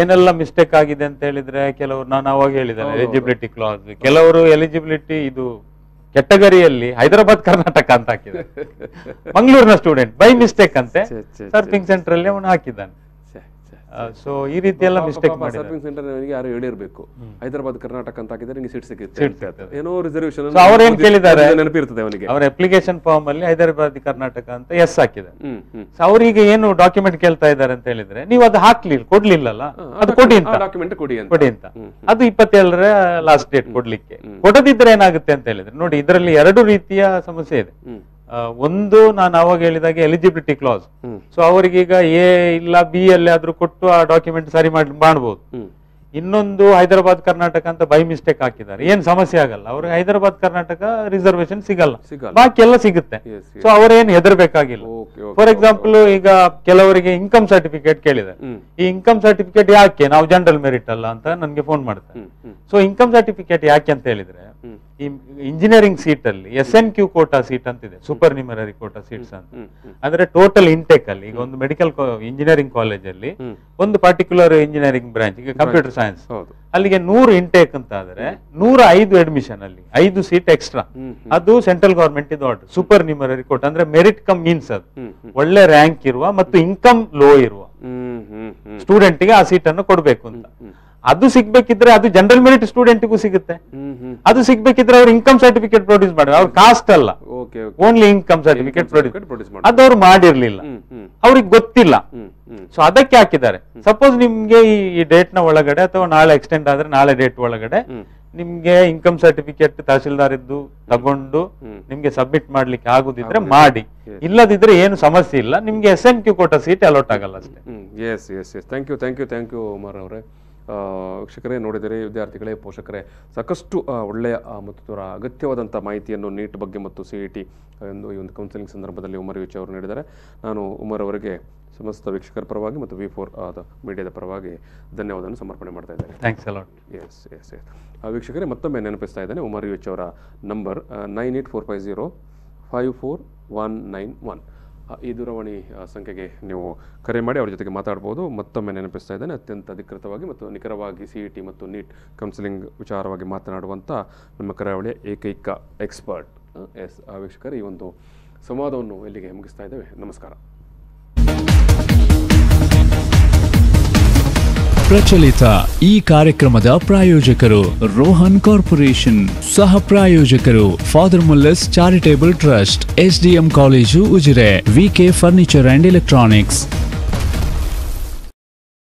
ಏನೆಲ್ಲ ಮಿಸ್ಟೇಕ್ ಆಗಿದೆ ಅಂತ ಹೇಳಿದ್ರೆ ಕೆಲವರು ನಾನು ಅವಾಗ ಹೇಳಿದ್ದೇನೆ ಎಲಿಜಿಬಿಲಿಟಿ ಕ್ಲಾಸ್ ಕೆಲವರು ಎಲಿಜಿಬಿಲಿಟಿ ಇದು ಕೆಟಗರಿಯಲ್ಲಿ ಹೈದರಾಬಾದ್ ಕರ್ನಾಟಕ ಅಂತ ಹಾಕಿದ್ದಾರೆ. ಮಂಗಳೂರಿನ ಸ್ಟೂಡೆಂಟ್ ಬೈ ಮಿಸ್ಟೇಕ್ ಅಂತೆ. ಸರ್ಫಿಂಗ್ ಸೆಂಟರ್ ಅಲ್ಲಿ ಅವನು ಹಾಕಿದ್ದಾನೆ. ಸೊ ಈ ರೀತಿ ಎಲ್ಲ ಮಿಸ್ಟೇಕ್ ಮಾಡಿ ಸರ್ವಿಂಗ್ ಸೆಂಟರ್ ನನಗೆ ಯಾರು ಹೇಳಿರ್ಬೇಕು. ಹೈದರಾಬಾದ್ ಕರ್ನಾಟಕ ಅಂತ ಹಾಕಿದ್ರೆ ನಿಮಗೆ ಸೀಟ್ ಸಿಗುತ್ತೆ. ಏನೋ ರಿಸರ್ವೇಶನ್ ಅವ್ರು ಏನ್ ಕೇಳಿದ್ದಾರೆ? ನೆನಪಿರ್ತದೆ ಅವನಿಗೆ. ಅವ್ರ ಅಪ್ಲಿಕೇಶನ್ ಫಾರ್ಮ್ ಅಲ್ಲಿ ಹೈದರಾಬಾದ್ ಕರ್ನಾಟಕ ಅಂತ ಎಸ್ ಹಾಕಿದೆ ಸೊ ಅವರಿಗೆ ಏನು ಡಾಕ್ಯುಮೆಂಟ್ ಕೇಳ್ತಾ ಇದ್ದಾರೆ ಅಂತ ಹೇಳಿದ್ರೆ ನೀವು ಅದು ಹಾಕ್ಲಿಲ್ಲ ಕೊಡ್ಲಿಲ್ಲಲ್ಲ? ಅದು ಕೊಡಿ ಅಂತ. ಡಾಕ್ಯುಮೆಂಟ್ ಕೊಡಿ ಅಂತ. ಕೊಡಿ ಅಂತ. ಅದು ಇಪ್ಪತ್ತೇಳರ ಲಾಸ್ಟ್ ಡೇಟ್ ಕೊಡ್ಲಿಕ್ಕೆ. ಕೊಡದಿದ್ರೆ ಏನಾಗುತ್ತೆ ಅಂತ ಹೇಳಿದ್ರೆ ನೋಡಿ ಇದರಲ್ಲಿ ಎರಡು ರೀತಿಯ ಸಮಸ್ಯೆ ಇದೆ. ಒಂದು ನಾನು ಅವಾಗ ಹೇಳಿದಾಗ ಎಲಿಜಿಬಿಲಿಟಿ ಕ್ಲಾಸ್ ಸೊ ಅವರಿಗೀಗ ಎ ಇಲ್ಲ ಬಿ ಅಲ್ಲಿ ಆದ್ರೂ ಕೊಟ್ಟು ಆ ಡಾಕ್ಯುಮೆಂಟ್ ಸರಿ ಮಾಡಿ ಮಾಡಬಹುದು ಇನ್ನೊಂದು ಹೈದರಾಬಾದ್ ಕರ್ನಾಟಕ ಅಂತ ಬೈ ಮಿಸ್ಟೇಕ್ ಹಾಕಿದ್ದಾರೆ. ಏನ್ ಸಮಸ್ಯೆ ಆಗಲ್ಲ. ಅವ್ರಿಗೆ ಹೈದರಾಬಾದ್ ಕರ್ನಾಟಕ ರಿಸರ್ವೇಶನ್ ಸಿಗಲ್ಲ. ಬಾಕಿ ಎಲ್ಲ ಸಿಗುತ್ತೆ. ಸೊ ಅವರೇನು ಹೆದರ್ಬೇಕಾಗಿಲ್ಲ. ಫಾರ್ ಎಕ್ಸಾಂಪಲ್ ಈಗ ಕೆಲವರಿಗೆ ಇನ್ಕಮ್ ಸರ್ಟಿಫಿಕೇಟ್ ಕೇಳಿದೆ ಈ ಇನ್ಕಮ್ ಸರ್ಟಿಫಿಕೇಟ್ ಯಾಕೆ? ನಾವು ಜನರಲ್ ಮೆರಿಟ್ ಅಲ್ಲ ಅಂತ ನನಗೆ ಫೋನ್ ಮಾಡ್ತಾರೆ. ಸೊ ಇನ್ಕಮ್ ಸರ್ಟಿಫಿಕೇಟ್ ಯಾಕೆ ಅಂತ ಹೇಳಿದ್ರೆ ಈ ಇಂಜಿನಿಯರಿಂಗ್ ಸೀಟ್ ಅಲ್ಲಿ S N Q quota seat ಅಂತಿದೆ ಸೂಪರ್ ನ್ಯೂಮರರಿ ಕೋಟಾ ಸೀಟ್ಸ್ ಅಂತ. ಅಂದ್ರೆ ಟೋಟಲ್ ಇಂಟೆಕ್ ಅಲ್ಲಿ ಈಗ ಒಂದು ಮೆಡಿಕಲ್ ಇಂಜಿನಿಯರಿಂಗ್ ಕಾಲೇಜ್ ಅಲ್ಲಿ ಒಂದು ಪರ್ಟಿಕ್ಯುಲರ್ ಇಂಜಿನಿಯರಿಂಗ್ ಬ್ರಾಂಚ್ ಈಗ ಕಂಪ್ಯೂಟರ್ ಸೈನ್ಸ್ ಅಲ್ಲಿಗೆ ನೂರು ಇಂಟೇಕ್ ಅಂತ ಆದ್ರೆ ನೂರ ಐದು ಅಡ್ಮಿಷನ್ ಅಲ್ಲಿ ಐದು ಸೀಟ್ ಎಕ್ಸ್ಟ್ರಾ ಅದು ಸೆಂಟ್ರಲ್ ಗವರ್ಮೆಂಟ್ ಇದು ಆರ್ಡರ್ ಸೂಪರ್ ನ್ಯೂಮರರಿ ಕೋಟಾ ಅಂದ್ರೆ ಮೆರಿಟ್ ಕಮ್ ಮೀನ್ಸ್ ಅದು. ಒಳ್ಳೆ ರ್ಯಾಂಕ್ ಇರುವ ಮತ್ತು ಇನ್ಕಮ್ ಲೋ ಇರುವ. ಸ್ಟೂಡೆಂಟ್ಗೆ ಆ ಸೀಟ್ ಅನ್ನು ಕೊಡಬೇಕು ಅಂತ. ಅದು ಸಿಗ್ಬೇಕಿದ್ರೆ ಅದು ಜನರಲ್ ಮೆರಿಟ್ ಸ್ಟೂಡೆಂಟ್ಗೂ ಸಿಗುತ್ತೆ. ಅದು ಸಿಗ್ಬೇಕಿದ್ರೆ ಅವ್ರು ಇನ್ಕಮ್ ಸರ್ಟಿಫಿಕೇಟ್ ಪ್ರೊಡ್ಯೂಸ್ ಮಾಡಿ ಅವ್ರ ಕಾಸ್ಟ್ ಅಲ್ಲ. ಓನ್ಲಿ ಇನ್ಕಮ್ ಸರ್ಟಿಫಿಕೇಟ್ ಪ್ರೊಡ್ಯೂಸ್ ಅದು ಅವ್ರು ಮಾಡಿರ್ಲಿಲ್ಲ. ಅವ್ರಿಗೆ ಗೊತ್ತಿಲ್ಲ. ಸೊ ಅದಕ್ಕೆ ಹಾಕಿದ್ದಾರೆ. ಸಪೋಸ್ ನಿಮ್ಗೆ ಈ ಡೇಟ್ನ ಒಳಗಡೆ ಅಥವಾ ನಾಳೆ ಎಕ್ಸ್ಟೆಂಡ್ ಆದ್ರೆ ನಾಳೆ ಡೇಟ್ ಒಳಗಡೆ ನಿಮ್ಗೆ ಇನ್ಕಮ್ ಸರ್ಟಿಫಿಕೇಟ್ ತಹಸೀಲ್ದಾರ್ ಇದ್ದು ತಗೊಂಡು. ನಿಮ್ಗೆ ಸಬ್ಮಿಟ್ ಮಾಡ್ಲಿಕ್ಕೆ ಆಗುದಿದ್ರೆ ಮಾಡಿ. ಇಲ್ಲದಿದ್ರೆ ಏನು ಸಮಸ್ಯೆ ಇಲ್ಲ. ನಿಮ್ಗೆ ಎಸ್ ಎನ್ ಕ್ಯೂ ಕೊಟ್ಟ ಸೀಟ್ ಅಲೋಟ್ ಆಗಲ್ಲ ಅಷ್ಟೇ. Yes yes yes thank you thank you thank you Umar ಅವರೇ. ವೀಕ್ಷಕರೇ ನೋಡಿದರೆ ವಿದ್ಯಾರ್ಥಿಗಳೇ ಪೋಷಕರೇ ಸಾಕಷ್ಟು ಒಳ್ಳೆಯ ಮತ್ತು ಅವರ ಅಗತ್ಯವಾದಂಥ ಮಾಹಿತಿಯನ್ನು ನೀಟ್ ಬಗ್ಗೆ ಮತ್ತು ಸಿ ಇ ಟಿ ಎಂದು ಈ ಒಂದು ಕೌನ್ಸಿಲಿಂಗ್ ಸಂದರ್ಭದಲ್ಲಿ ಉಮರ್ ವಿಚ್ ಅವರು ನೀಡಿದ್ದಾರೆ. ನಾನು ಉಮರ್ ಅವರಿಗೆ ಸಮಸ್ತ ವೀಕ್ಷಕರ ಪರವಾಗಿ ಮತ್ತು ವಿ ಫೋರ್ ಆದ ಮೀಡಿಯಾದ ಪರವಾಗಿ ಧನ್ಯವಾದವನ್ನು ಸಮರ್ಪಣೆ ಮಾಡ್ತಾ ಇದ್ದೇನೆ. Thanks a lot yes yes yes ಆ ವೀಕ್ಷಕರೇ ಮತ್ತೊಮ್ಮೆ ನೆನಪಿಸ್ತಾ ಇದ್ದೇನೆ ಉಮರ್ ವಿಚ್ ಅವರ number nine eight four five zero five four one nine one ಈ ದೂರವಾಣಿ ಸಂಖ್ಯೆಗೆ ನೀವು ಕರೆ ಮಾಡಿ ಅವ್ರ ಜೊತೆಗೆ ಮಾತಾಡ್ಬೋದು. ಮತ್ತೊಮ್ಮೆ ನೆನಪಿಸ್ತಾ ಇದ್ದೇನೆ, ಅತ್ಯಂತ ಅಧಿಕೃತವಾಗಿ ಮತ್ತು ನಿಖರವಾಗಿ ಸಿ ಇ ಟಿ ಮತ್ತು ನೀಟ್ ಕೌನ್ಸಿಲಿಂಗ್ ವಿಚಾರವಾಗಿ ಮಾತನಾಡುವಂಥ ನಮ್ಮ ಕರಾವಳಿಯ ಏಕೈಕ ಎಕ್ಸ್ಪರ್ಟ್ ಎಸ್, ಆ, ವೀಕ್ಷಕರು, ಈ ಒಂದು ಸಂವಾದವನ್ನು ಇಲ್ಲಿಗೆ ಮುಗಿಸ್ತಾ ಇದ್ದೇವೆ. ನಮಸ್ಕಾರ. ಪ್ರಚಲಿತ ಈ ಕಾರ್ಯಕ್ರಮದ ಪ್ರಾಯೋಜಕರು ರೋಹನ್ ಕಾರ್ಪೊರೇಷನ್, ಸಹ ಪ್ರಾಯೋಜಕರು father Muller's charitable trust, SDM college Ujire, VK furniture and electronics.